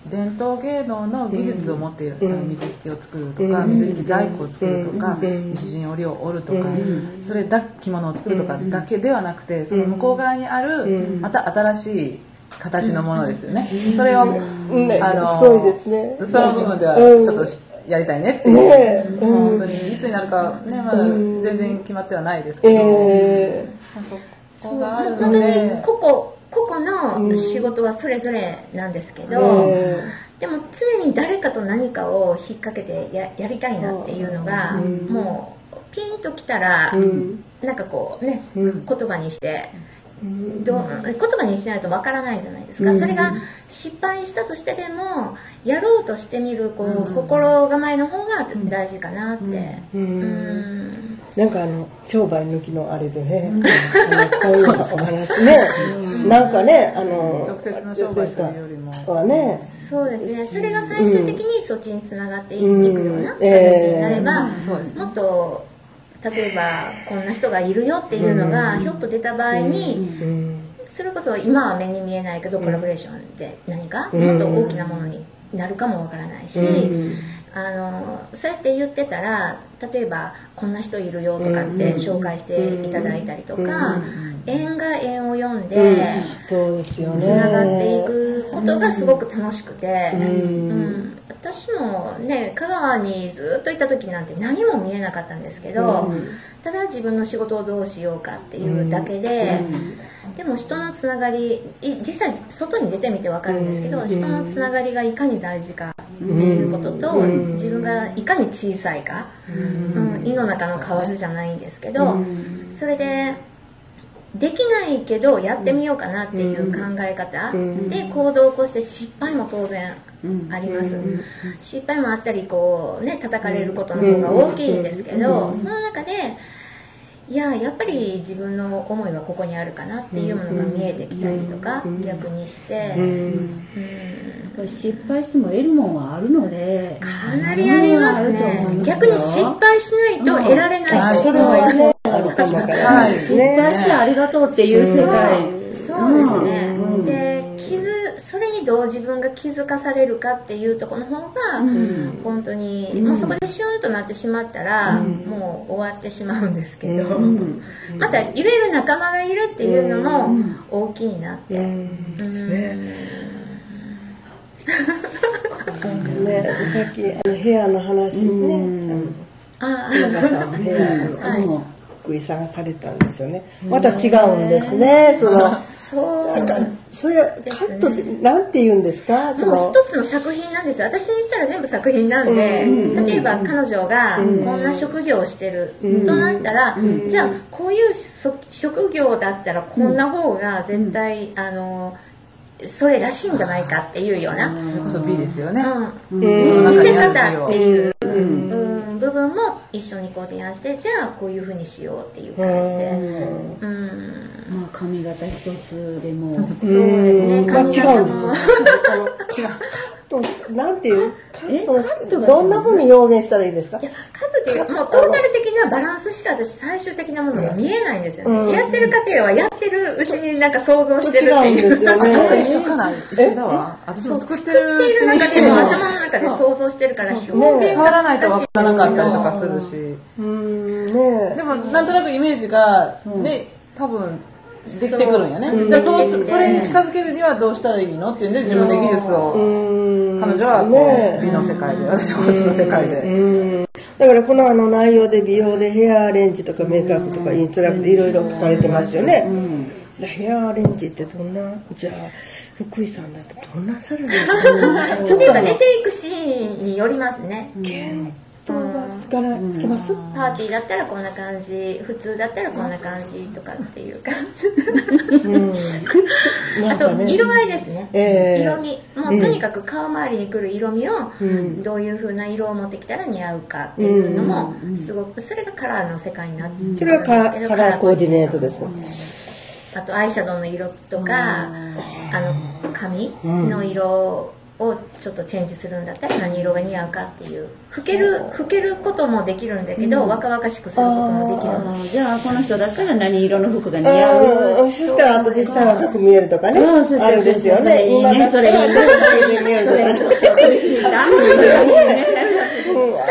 伝統芸能の技術を持っている、水引きを作るとか、水引き細工を作るとか、西陣織を織るとか、それだ着物を作るとかだけではなくてその向こう側にあるまた新しい形のものですよね、それを、ねあのすごいですねその部分ではうん。ちょっとしやりたいねっていう、ねえもう本当に。いつになるかねまだ全然決まってはないですけど、えまあそこがある本当のでに個々個々の仕事はそれぞれなんですけど、えでも常に誰かと何かを引っ掛けてややりたいなっていうのが、もうピンときたら、なんかこうね、言葉にして。どう言葉にしないとわからないじゃないですか、それが失敗したとしてでもやろうとしてみるこう、心構えの方が大事かなって、うん。なんかあの商売抜きのあれでね、こういうお話ね、なんかね、あの直接の商売というよりも。はね、そうですね。それが最終的にそっちにつながっていくような形うん。になれば、そうですね。もっと例えばこんな人がいるよっていうのがひょっと出た場合に、うん。それこそ今は目に見えないけどコラボレーションで何かもっと大きなものになるかもわからないし、あのそうやって言ってたら例えばこんな人いるよとかって紹介していただいたりとか、縁が縁を読んで。つながっていくことがすごく楽しくて、うん。私もね香川にずっといた時なんて何も見えなかったんですけど、ただ自分の仕事をどうしようかっていうだけで、でも人のつながりい実際外に出てみて分かるんですけど、人のつながりがいかに大事かっていうことと、自分がいかに小さいか、うん。胃の中の蛙じゃないんですけど、それでできないけどやってみようかなっていう考え方で行動を起こして失敗も当然あります。失敗もあったりこうね叩かれることの方が大きいんですけどその中でいややっぱり自分の思いはここにあるかなっていうものが見えてきたりとか逆にしてうんぱり失敗しても得るもんはあるのでかなりありますね逆に失敗しないと得られないとそれはね、あるかもわからない失。敗してありがとうっていう世界そうですね、でれににどう自分が気づかされるかっていうところの方が、本当に、まあ、そこでシュンとなってしまったら、もう終わってしまうんですけど、また入れる仲間がいるっていうのも大きいなって。ですね。ね、さっきあの部屋の話ね、ああ、さん部屋の、はい、食い探されたんですよね。また違うんですね。そのそう。それカットでなんて言うんですか？もう一つの作品なんですよ。私にしたら全部作品なんで、例えば彼女がこんな職業をしてるとなったら、じゃあこういう職業だったらこんな方が絶対、あのそれらしいんじゃないかっていうような。それこそ美ですよね、うん、見せ方っていう、一緒にこう提案してじゃあこういうふうにしようっていう感じで。うん。まあ髪型一つでも。そうですね。髪型も、ま あ、違うなんていうカットのカットどんなふうに表現したらいいですか？いやカットっていうもうトータル的なバランスしか私最終的なものが見えないんですよね、うん、やってる過程はやってるうちになんか想像してるっていう。ですよね。一緒かな一緒だわ私も作ってるいる中でも頭の中で想像してるから表現が触らないと分からなかったりとかするし。うん。ねでもなんとなくイメージがね多分できてくるんやね。じゃあそのそれに近づけるにはどうしたらいいのっていうんで自分で技術を。彼女はこう美の世界で私はこっちの世界で。だからこのあの内容で美容でヘアアレンジとかメイクアップとかインストラクトいろいろ書かれてますよね。ヘアアレンジってどんなじゃあ福井さんだとどんなされるの ちょっと出ていくシーンによりますね。つかなつけます？パーティーだったらこんな感じ普通だったらこんな感じとかっていう感じ、うん。あと色合いですね、えー、色味。もうとにかく顔周りにくる色味をどういうふうな色を持ってきたら似合うかっていうのもすごくそれがカラーの世界になってるんですけどそれはカラーコーディネートですね。あとアイシャドウの色とかあの髪の色をちょっとチェンジするんだったら何色が似合うかっていう老ける老けることもできるんだけど、うん、若々しくすることもできるじゃあこの人だったら何色の服が似合う？そしたらあと実際若く見えるとかね。あるですよねいいねそれいいねそれいいねそれちょっと苦しいか。だ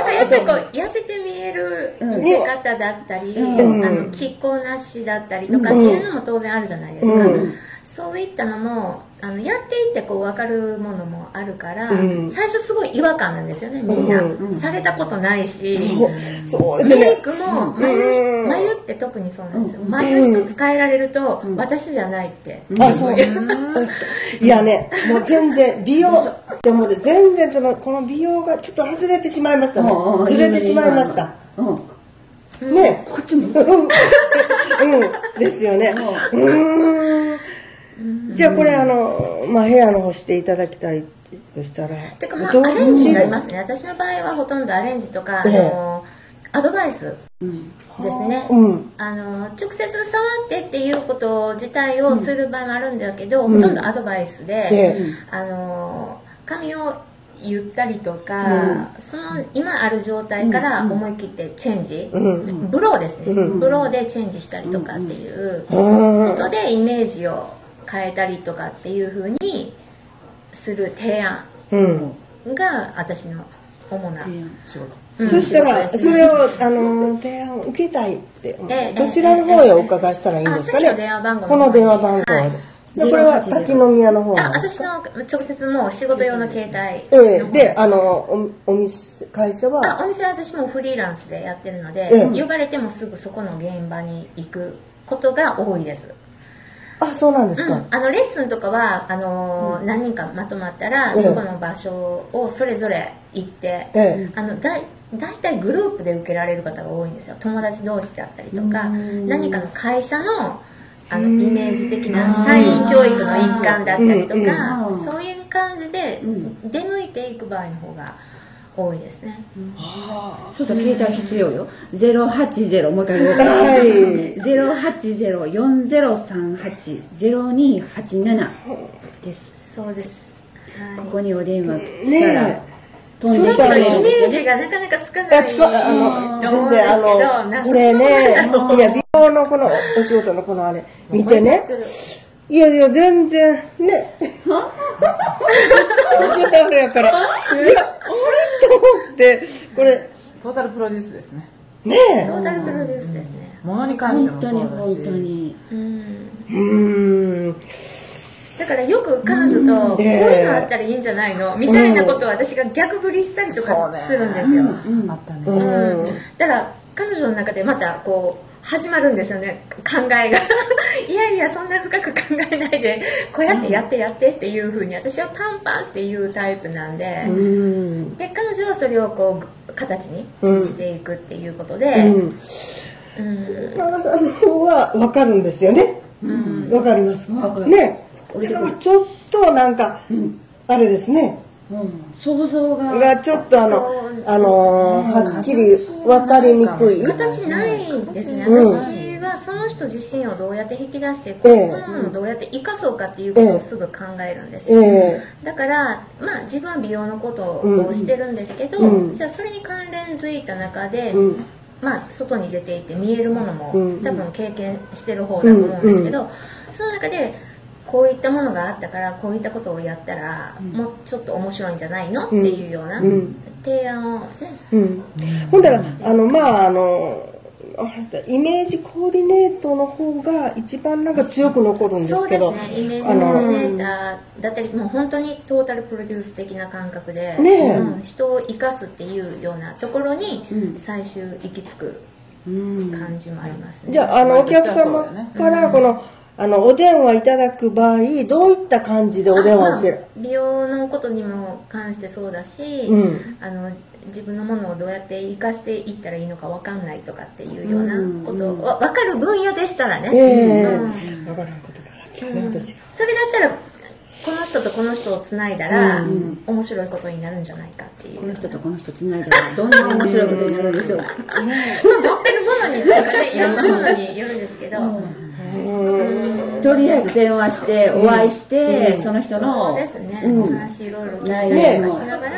からやっぱりこう痩せて見える見せ方だったり、うん、あの着こなしだったりとかっていうのも当然あるじゃないですか、うんそういったのもあのやっていってこう分かるものもあるから、うん、最初すごい違和感なんですよねみんな、うん、されたことないし、そう。メイクも眉,、眉って特にそうなんですよ、眉一つ変えられると、私じゃないって、あそう。いやねもう全然美容でも全然そのこの美容がちょっと外れてしまいましたね。ずれてしまいました、ねこっちもうん。ですよね。うんじゃあこれあの、まあ、部屋の方していただきたいとしたら。てかまあアレンジになりますね。私の場合はほとんどアレンジとか、あのアドバイスですね、うん、あの直接触ってっていうこと自体をする場合もあるんだけど、うん、ほとんどアドバイスで、うん、あの髪を言ったりとか、その今ある状態から思い切ってチェンジ、ブローですね、ブローでチェンジしたりとかっていうことでイメージを変えたりとかっていうふうにする提案が私の主な仕事、うん、そしたら、それをあの提案を受けたいって、えどちらの方へお伺いしたらいいんですかね、この電話番号で、はい。でこれは滝宮の方あ私の直接もう仕事用の携帯。ええであのおお店会社は？あお店は私もフリーランスでやってるので、ええ、呼ばれてもすぐそこの現場に行くことが多いですあそうなんですか、うん、あのレッスンとかはあのーうん、何人かまとまったら、そこの場所をそれぞれ行って、ええ、あのだ大体グループで受けられる方が多いんですよ。友達同士だったりとか何かの会社のあのイメージ的な社員教育の一環だったりとかそういう感じで出向いていく場合の方が多いですね、うん、ちょっと携帯必要よ。080もう一回言おうかはい。080-4038-0287です。そうです、はい、ここにお電話したら、ね飛んできたイメージがなかなかつかないあの全然あのこれねいや美容のこのお仕事のこのあれ見てねいやいや、全然、ね。全然あれやから。いや、あれって思って、これ、トータルプロデュースですね。ねトータルプロデュースですね。ものに関しても本当にそうだし。本当にうん。え。うーん。だからよく彼女とこういうのあったらいいんじゃないの？みたいなことを私が逆振りしたりとかするんですよ、あったね、うんうん。だから彼女の中でまたこう始まるんですよね考えが いやいやそんな深く考えないでこうやってやってやってっていうふうに私はパンパンっていうタイプなんで、うん。で彼女はそれをこう形にしていくっていうことで、うん。うん長さんの方は分かるんですよね。分かります。ね。これはちょっとなんか、あれですね。うん。想像が。がちょっとあのそうですね、あのー、はっきり分かりにくい。形ないですね、うん。私はその人自身をどうやって引き出してこええ。このものをどうやって生かそうかっていうことをすぐ考えるんですよ、えだから、まあ、自分は美容のことをしてるんですけど、うん。じゃあそれに関連づいた中で、えうん。まあ、外に出ていて見えるものもうん。多分経験してる方だと思うんですけど、その中でこういったものがあったからこういったことをやったらもうちょっと面白いんじゃないの？っていうようなうん。提案をね。うん。ほんだら、あの、まあ、あの、イメージコーディネートの方が一番なんか強く残るんでそうすけど。ですね。イメージコーディネーターだったりもう本当にトータルプロデュース的な感覚で、ねえ。うん、人を生かすっていうようなところにうん。最終行き着くうん。感じもありますね、じゃあ、あの、お客様から、この、あの、お電話いただく場合、どういった感じでお電話を受ける？あまあ美容のことにも関してそうだし、うん。あの自分のものをどうやって生かしていったらいいのか分かんないとかっていうようなことを、わ分かる分野でしたらね、ええ。うん。わからん。ことがあったね、私。それだったらこの人とこの人をつないだら、面白いことになるんじゃないかっていうこの人とこの人つないでどんな面白いことになるんでしょう。か まあ持ってるものにとかねいろんなものによるんですけど、とりあえず電話してお会いして、その人のそうですね、うん。お話いろいろ聞い内たしながら、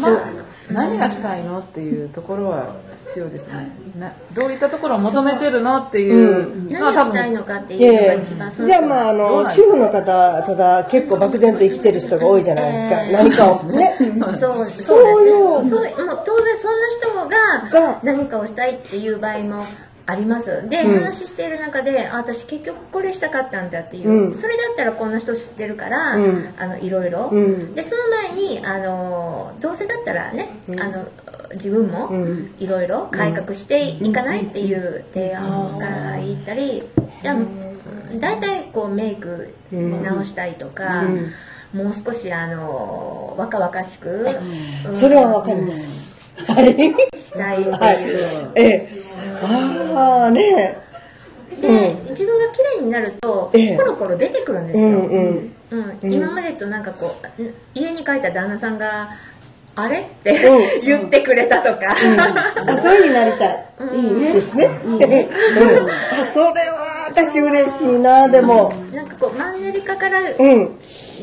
まあ何がしたいのっていうところは必要ですね。などういったところを求めてるのっていうのは多何をしたい分のかっていうのがええ。一番じゃあまああの主婦の方ただ結構漠然と生きてる人が多いじゃないですか、ええ。何かをね。そうそうそういう。そうもう当然そんな人がが何かをしたいっていう場合もあります。で、話している中であ私結局これしたかったんだっていう、うん。それだったらこんな人知ってるから、うん。あのいろいろ、うん。でその前にあのどうせだったらね、あの自分もん。いろいろ改革していかないっていう提案から言ったり、じゃあ大体こうメイク直したいとか、もう少しあの若々しく、うん。それはわかります。はいしたいっていう、はい。ええああね。で自分が綺麗になると、ええ。ポロポロ出てくるんですよ、うんうん。うん。今までとなんかこう家に帰った旦那さんが「あれ?」って、うん。言ってくれたとか、あそういうになりたい、いいねですね、うん、あそれは私嬉しいなでも。なんかこうマンネリ化からうん。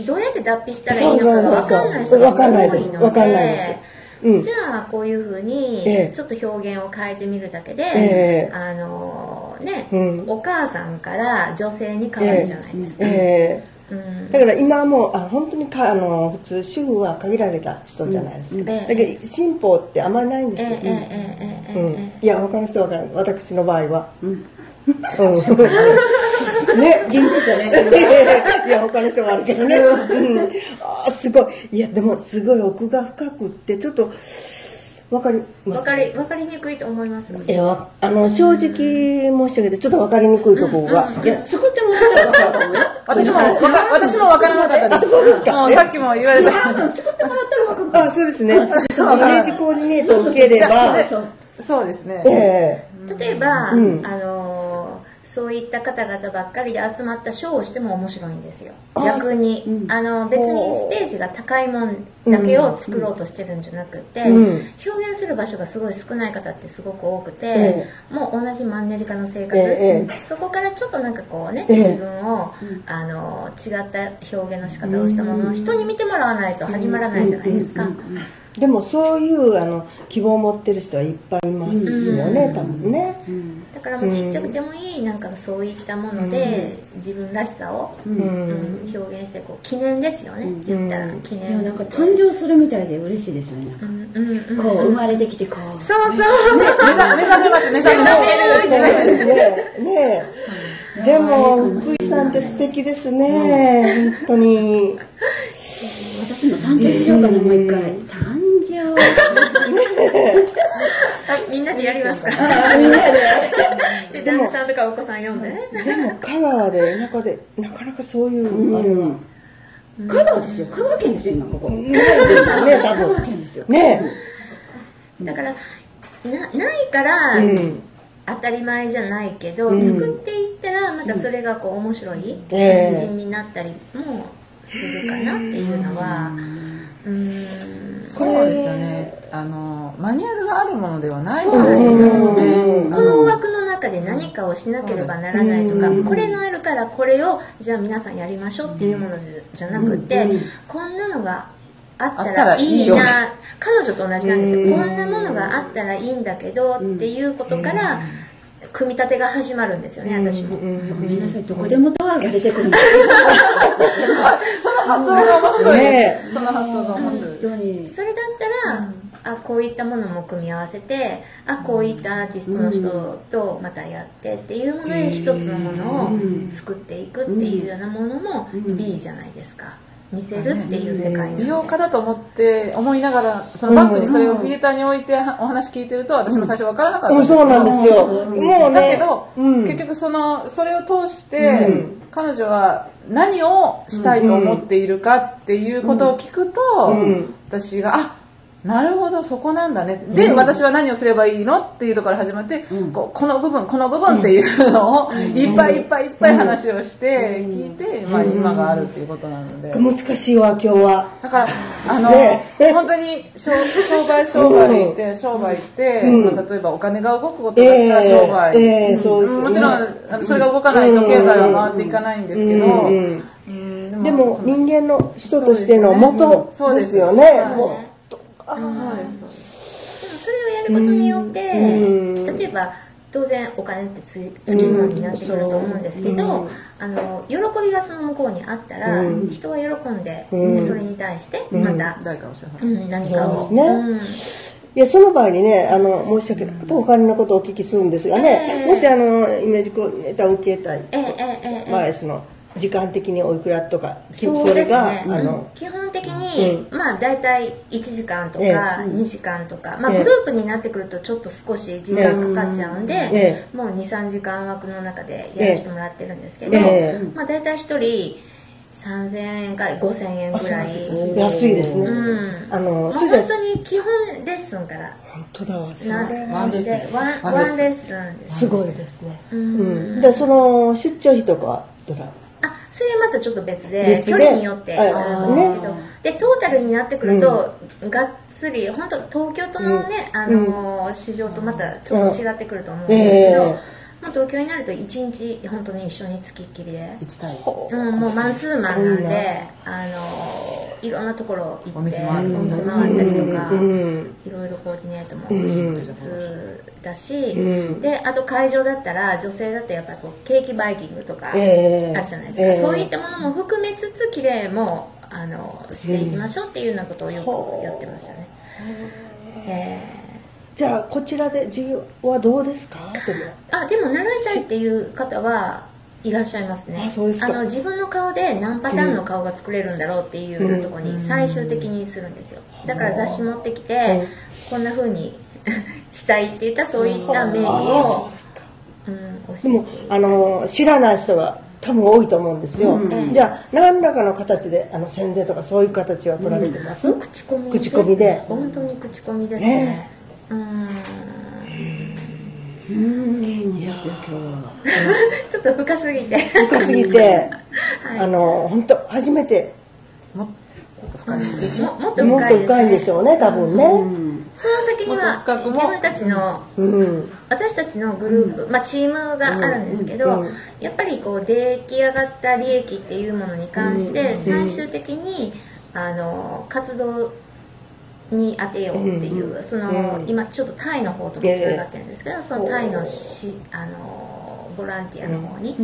どうやって脱皮したらいいのかが分かんない人が多いのわかんないです。わかんないです。でうん。じゃあこういうふうえにえちょっと表現を変えてみるだけで、ええ。あのね、うん。お母さんから女性に変わるじゃないですか、ええ。うん。だから今はもうあ本当にかあの普通主婦は限られた人じゃないですか、うん。ええだけど進歩ってあまりないんですよ、いや他の人は分からない私の場合は、うんうんね元気ですよねいや他の人もあるけどね、うん、あーすごい。いやでもすごい奥が深くってちょっと分かります分かり分かりにくいと思います。えわあの正直申し上げてちょっと分かりにくいところが、いや作ってもらったら分かると思うよ。私もわか私も分からなかったです。そうですか。うんさっきも言われた。作ってもらったら分かる。あそうですね。イメージコーディネートを受ければ。そうそうですね。え。例えば、うん。あのーそういった方々ばっかりで集まったショーをしても面白いんですよ。あ逆に、あの別にステージが高いもんだけを作ろうとしてるんじゃなくて、うん。表現する場所がすごい少ない方ってすごく多くて、えもう同じマンネリ化の生活、ええそこからちょっとなんかこうね、ええ。自分を、あの違った表現の仕方をしたものを人に見てもらわないと始まらないじゃないですか、でもそういうあの希望を持ってる人はいっぱいいますよね、多分ね、だからちっちゃくてもいいなんかそういったもので自分らしさを、うん。うん表現してこう記念ですよね、言ったら記いや念なんか誕生するみたいで嬉しいですよね。うんうんうん。こう生まれてきてこう。そうそう。目覚目覚めます目覚めますね。ねえ。でも福井さんって素敵ですね、本当に。私も誕生しようかなもう一回。誕生 はいみんなでやりますか。あみんなで。で旦那さんとかお子さん呼んでね。でも香川で田舎でなかなかそういうあれは、香川ですよ。香川県ですよ今ここ。ないですよね多香川分県ですよ。ねだからなないから、うん。当たり前じゃないけど、うん。作っていったらまたそれがこう面白いええ。発信になったりもするかなっていうのはうーん。そうですよね。あのマニュアルがあるものではないそうなんですようん。この枠の中で何かをしなければならないとか、うん。これがあるからこれをじゃあ皆さんやりましょうっていうものじゃなくて、うんこんなのがあったららいいな彼女と同じなんですよ、うん。こんなものがあったらいいんだけどっていうことから組み立てが始まるんですよね、私も。ごめんなさいどこでもドアが出てくるんです その発想が面白い。ねですその発想が面白い。本当に。それだったら、あこういったものも組み合わせてあこういったアーティストの人とまたやってっていうもので一つのものを作っていくっていうようなものも B じゃないですか見せるっていう世界なので美容家だと思って思いながらそのバッグにそれをフィルターに置いてはお話聞いてると私も最初分からなかったんそうなんですよ。もうね。だけど、うん。結局そのそれを通して、うん。彼女は何をしたいと思っているかっていうことを聞くと、うん。私があなるほどそこなんだね。で、私は何をすればいいのっていうところから始まって、こうこの部分この部分っていうのをいっぱいいっぱいいっぱい話をして聞いて、まあ、今があるっていうことなので。難しいわ今日は。だからあの、ね。本当に商商売商売行って、商売行って、うん。まあ、例えばお金が動くことだったらええ商売、ええそうですよね。もちろんそれが動かないと経済は回っていかないんですけど、うん。うん。うん。でも人間の人としての元そうでですすよねそうですでもそれをやることによって、うん。例えば当然お金ってつつきものになってくると思うんですけど、うん。あの喜びがその向こうにあったら、うん。人は喜んで,、うん。でそれに対してまた、何かを。そうですね。いやその場合にねあの申し訳ない。あとお金のことをお聞きするんですがね、ええ。もしあのイメージコーディネーターを受けたいええええええ。場合その時間的においくらとかそうですれが、ね、あの基本的に、まあ大体1時間とかええ。2時間とか、まあ、ええ。グループになってくるとちょっと少し時間かかっちゃうんで、えもう23時間枠の中でやらせてもらってるんですけど、ええ。まあ、大体1人3000円か5000円ぐらい、安いですね、うん。あの本当に基本レッスンから。本当だわそれワンレッスン。です。すごいですね、うん。うん、でその出張費とかはどらあそれまたちょっと別で距離によってああるんですけど、でトータルになってくると、がっつり本当東京都のね、あのー市場とまたちょっと違ってくると思うんですけど、うんえまあ、東京になると1日本当に一緒につきっきりで、1対1う。ん、もうマンツーマンな。んであのーいろんなところ行ってお店回るお店回ったりとか、うん。いろいろコーディネートもしつつだし、うん。であと会場だったら女性だとやっぱりこうケーキバイキングとかあえ。えるじゃないですか、ええ。そういったものも含めつつ綺麗もあのしていきましょうっていうようなことをよくやってましたね、えじゃあこちらで授業はどうですか？でもーあでも習いたいっていう方はいらっしゃいますね。あそうですか。の自分の顔で何パターンの顔が作れるんだろうっていうところに最終的にするんですよ。だから雑誌持ってきて、こんな風に したいって言ったらそういったメイクああをそう、ですか。うん、で教もあの知らない人が多分多いと思うんですよ、ええじゃあ何らかの形であの宣伝とかそういう形は取られてます、口コミです。口コミで。本当に口コミですね。ねうん。うん。いいん。ですよ今日はちょっと深すぎて。深すぎて、はいあの本当初めて。もっと深いですももっともっと深いね、深いんでしょうね多分ね。その先には自分たちのうん、私たちのグループ、まあ、チームがあるんですけど、うん。やっぱりこう出来上がった利益っていうものに関して最終的にあの活動に当てようっていう、その、今ちょっとタイの方ともつながってるんですけど、そのタイのしあのボランティアの方に、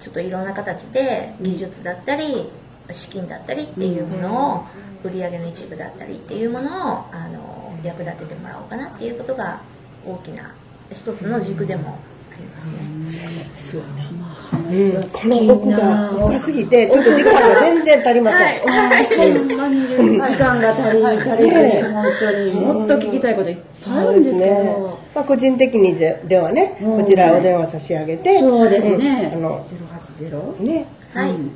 ちょっといろんな形で技術だったり資金だったりっていうものを売り上げの一部だったりっていうものをあの役立ててもらおうかなっていうことが大きな一つの軸でもありますね。そうねまあ話この奥が深すぎてちょっと時間が全然足りません、ほんまに時間が足り足りずに本当にもっと聞きたい。ことい。っぱい。あるんですけどまあ、個人的にでではねこちらお電話差し上げてそうですねうんあの080ねはい、うん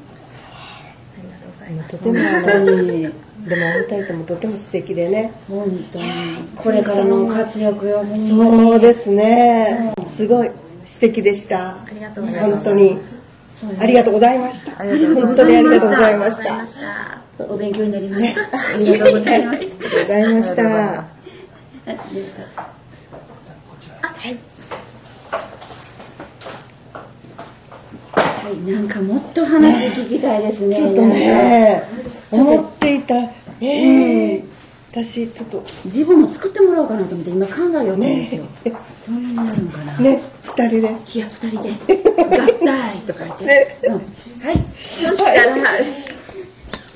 ありがとうござい。ます。とても本当にでもお二人ともとても素敵でね本当にこれからの活躍よそうですねすごい素敵でした。ありがとうございます。本当に。ありがとうございました。本当にありがとうございました。ました。お勉強になりました。ありがとうございました。ありがとうございましたはい。はい、なんかもっと話聞きたいですね。ちょっとね思っていた。ええ私ちょっと自分も作ってもらおうかなと思って今考えようと思うんですよ。どんなになるのかな？ね二人でいや二人で 合体とか言って。ねうんはい。そしたら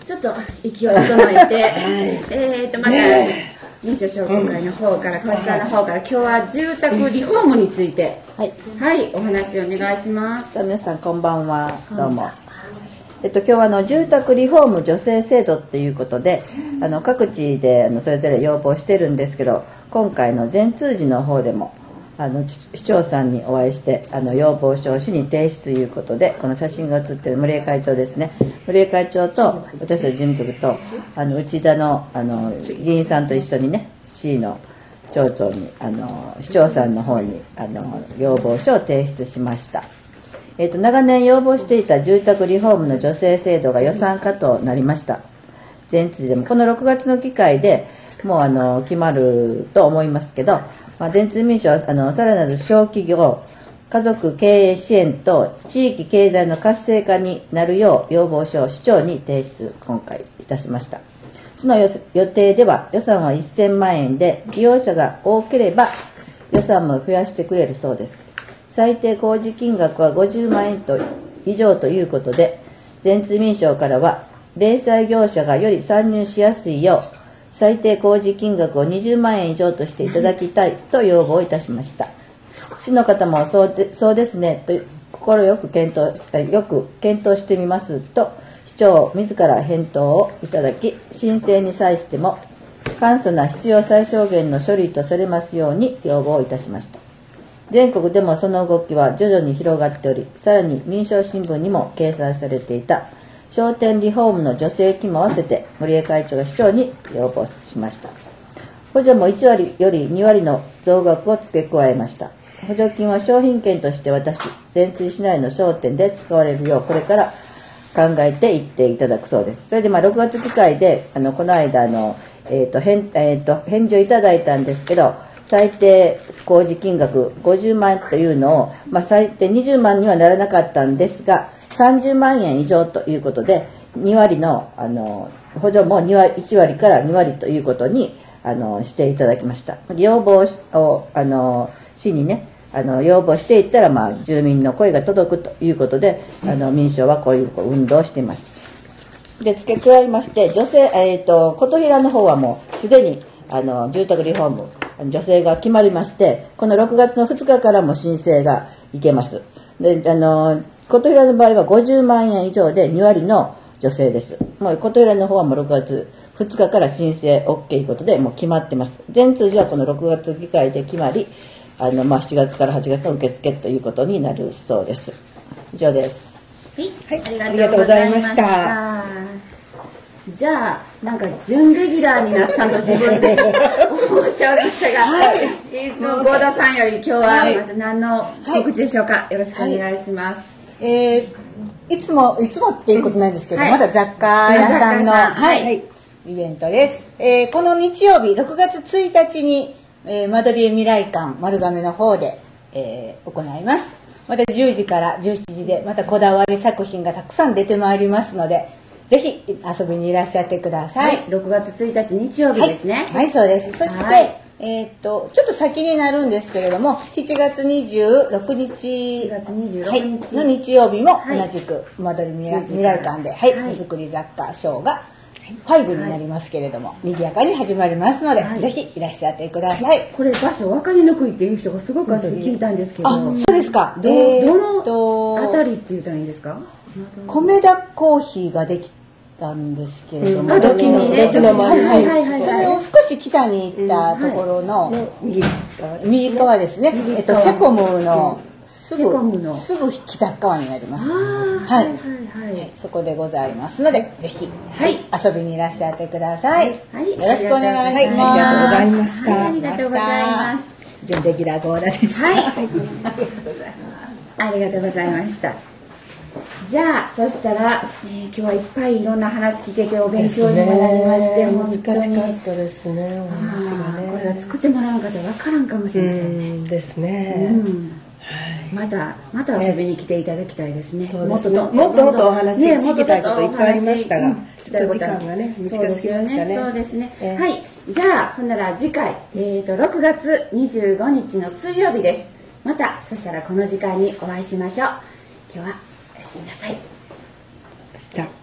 ちょっと息を整えて、えっとまた。民主商工会の方から、小橋さんの方から、今日は住宅リフォームについて、はい。はい、お話をお願いします。皆さんこんばんは。どうも。えっと、今日はあの住宅リフォーム助成制度っていうことであの各地であのそれぞれ要望してるんですけど今回の全通寺の方でもあの市長さんにお会いしてあの要望書を市に提出ということでこの写真が写ってる森江会長ですね森江会長と私たち事務局とあの内田のあの議員さんと一緒にね市の町長にあの市長さんの方にあの要望書を提出しました。えー、と長年要望していた住宅リフォームの助成制度が予算化となりました。全通でもこの6月の議会でもうあの決まると思いますけど、まあ、電通民主はあのさらなる小企業家族経営支援と地域経済の活性化になるよう要望書を市長に提出今回いたしました。市の予予定では予算は1000万円で利用者が多ければ予算も増やしてくれるそうです最低工事金額は50万円と以上ということで全通民賞からは零細業者がより参入しやすいよう最低工事金額を20万円以上としていただきたいと要望いたしました。市の方もそうでそうですねと心よく検討よく検討してみますと市長自ら返答をいただき申請に際しても簡素な必要最小限の処理とされますように要望いたしました。全国でもその動きは徐々に広がっておりさらに民商新聞にも掲載されていた商店リフォームの助成金も合わせて森江会長が市長に要望しました。補助も1割より2割の増額を付け加えました。補助金は商品券として私全通市内の商店で使われるようこれから考えていっていただくそうです。それでまあ6月議会であのこの間の、えーと返えー、と返事をいただいたんですけど最低工事金額50万円というのを、まあ、最低20万にはならなかったんですが30万円以上ということで2割のあの補助も2割1割から2割ということにあのしていただきました。要望をあの市にねあの要望していったら、まあ、住民の声が届くということであの民主はこういう運動をしています。で付け加えまして女性、えー、と琴平の方はもうすでにあの住宅リフォーム女性が決まりましてこの6月の2日からも申請がいけます。であの琴平の場合は50万円以上で2割の女性です。もう琴平の方はもう6月2日から申請 OK ということでもう決まってます。全通じはこの6月議会で決まりあの、まあ、7月から8月の受付ということになるそうです。以上です。はい、ありがとうございましたじゃあ、なんか準レギュラーになったの自分で。思っておりましたが、い。つも合田さんより今日はまた何の告知でしょうか、よろしくお願いします。えーいつもいつもっていうことなんですけど、はい。まだ雑貨屋さんの、はい。はい。イベントです、えーこの日曜日6月1日に、えー、間取り絵未来館丸亀の方で、えー行います。また10時から17時でまたこだわり作品がたくさん出てまいりますのでぜひ遊びにいらっしゃってください、6月1日日曜日ですね。はい、はいそうです。そして、はいえーっと、ちょっと先になるんですけれども、7月26日、7月26はい、日の日曜日もはい。同じく、間取り未来10時から未来館で、はい、はい。手作り雑貨ショーが5になりますけれども、賑やかに始まりますので、はい。ぜひいらっしゃってください。これ場所分かりにくいっていう人がすごく私聞いたんですけど、あ、そうですか。どえーっどとのあたりって言ったらいいんですか？米田コーヒーができたんですけれども、あ時にね。時の前に。はいはいはいそれをはい少し北に行ったところの、右側ですね、えっと、セコムのすセコムの。ぐすぐ北側になります。ああははいいはい。はい。そこでございますのでぜひ、はい。遊びにいらっしゃってください、はい。よろしくお願いします、はい。ありがとうございました。はいありがとうございます。準レギュラーゴーダでした、はい。ありがとうございましたじゃあそしたら、えー今日はいっぱいいろんな話聞けてお勉強にもなりまして、本当に。難しかったですねおあ話がーこれはね作ってもらわんかったら分からんかもしれませんね。うんですうね、んまたまた遊びに来ていただきたいですね。そうですね。もっともっとお話ね聞きたいこといっぱいありましたが。もっともっとお話うん聞きたいことあるちょっと時間がね短すぎそうですよましたね。そうですね。ええ。はい。じゃあほんなら次回えっ、と6月25日の水曜日です。またそしたらこの時間にお会いしましょう。今日はしなさい。した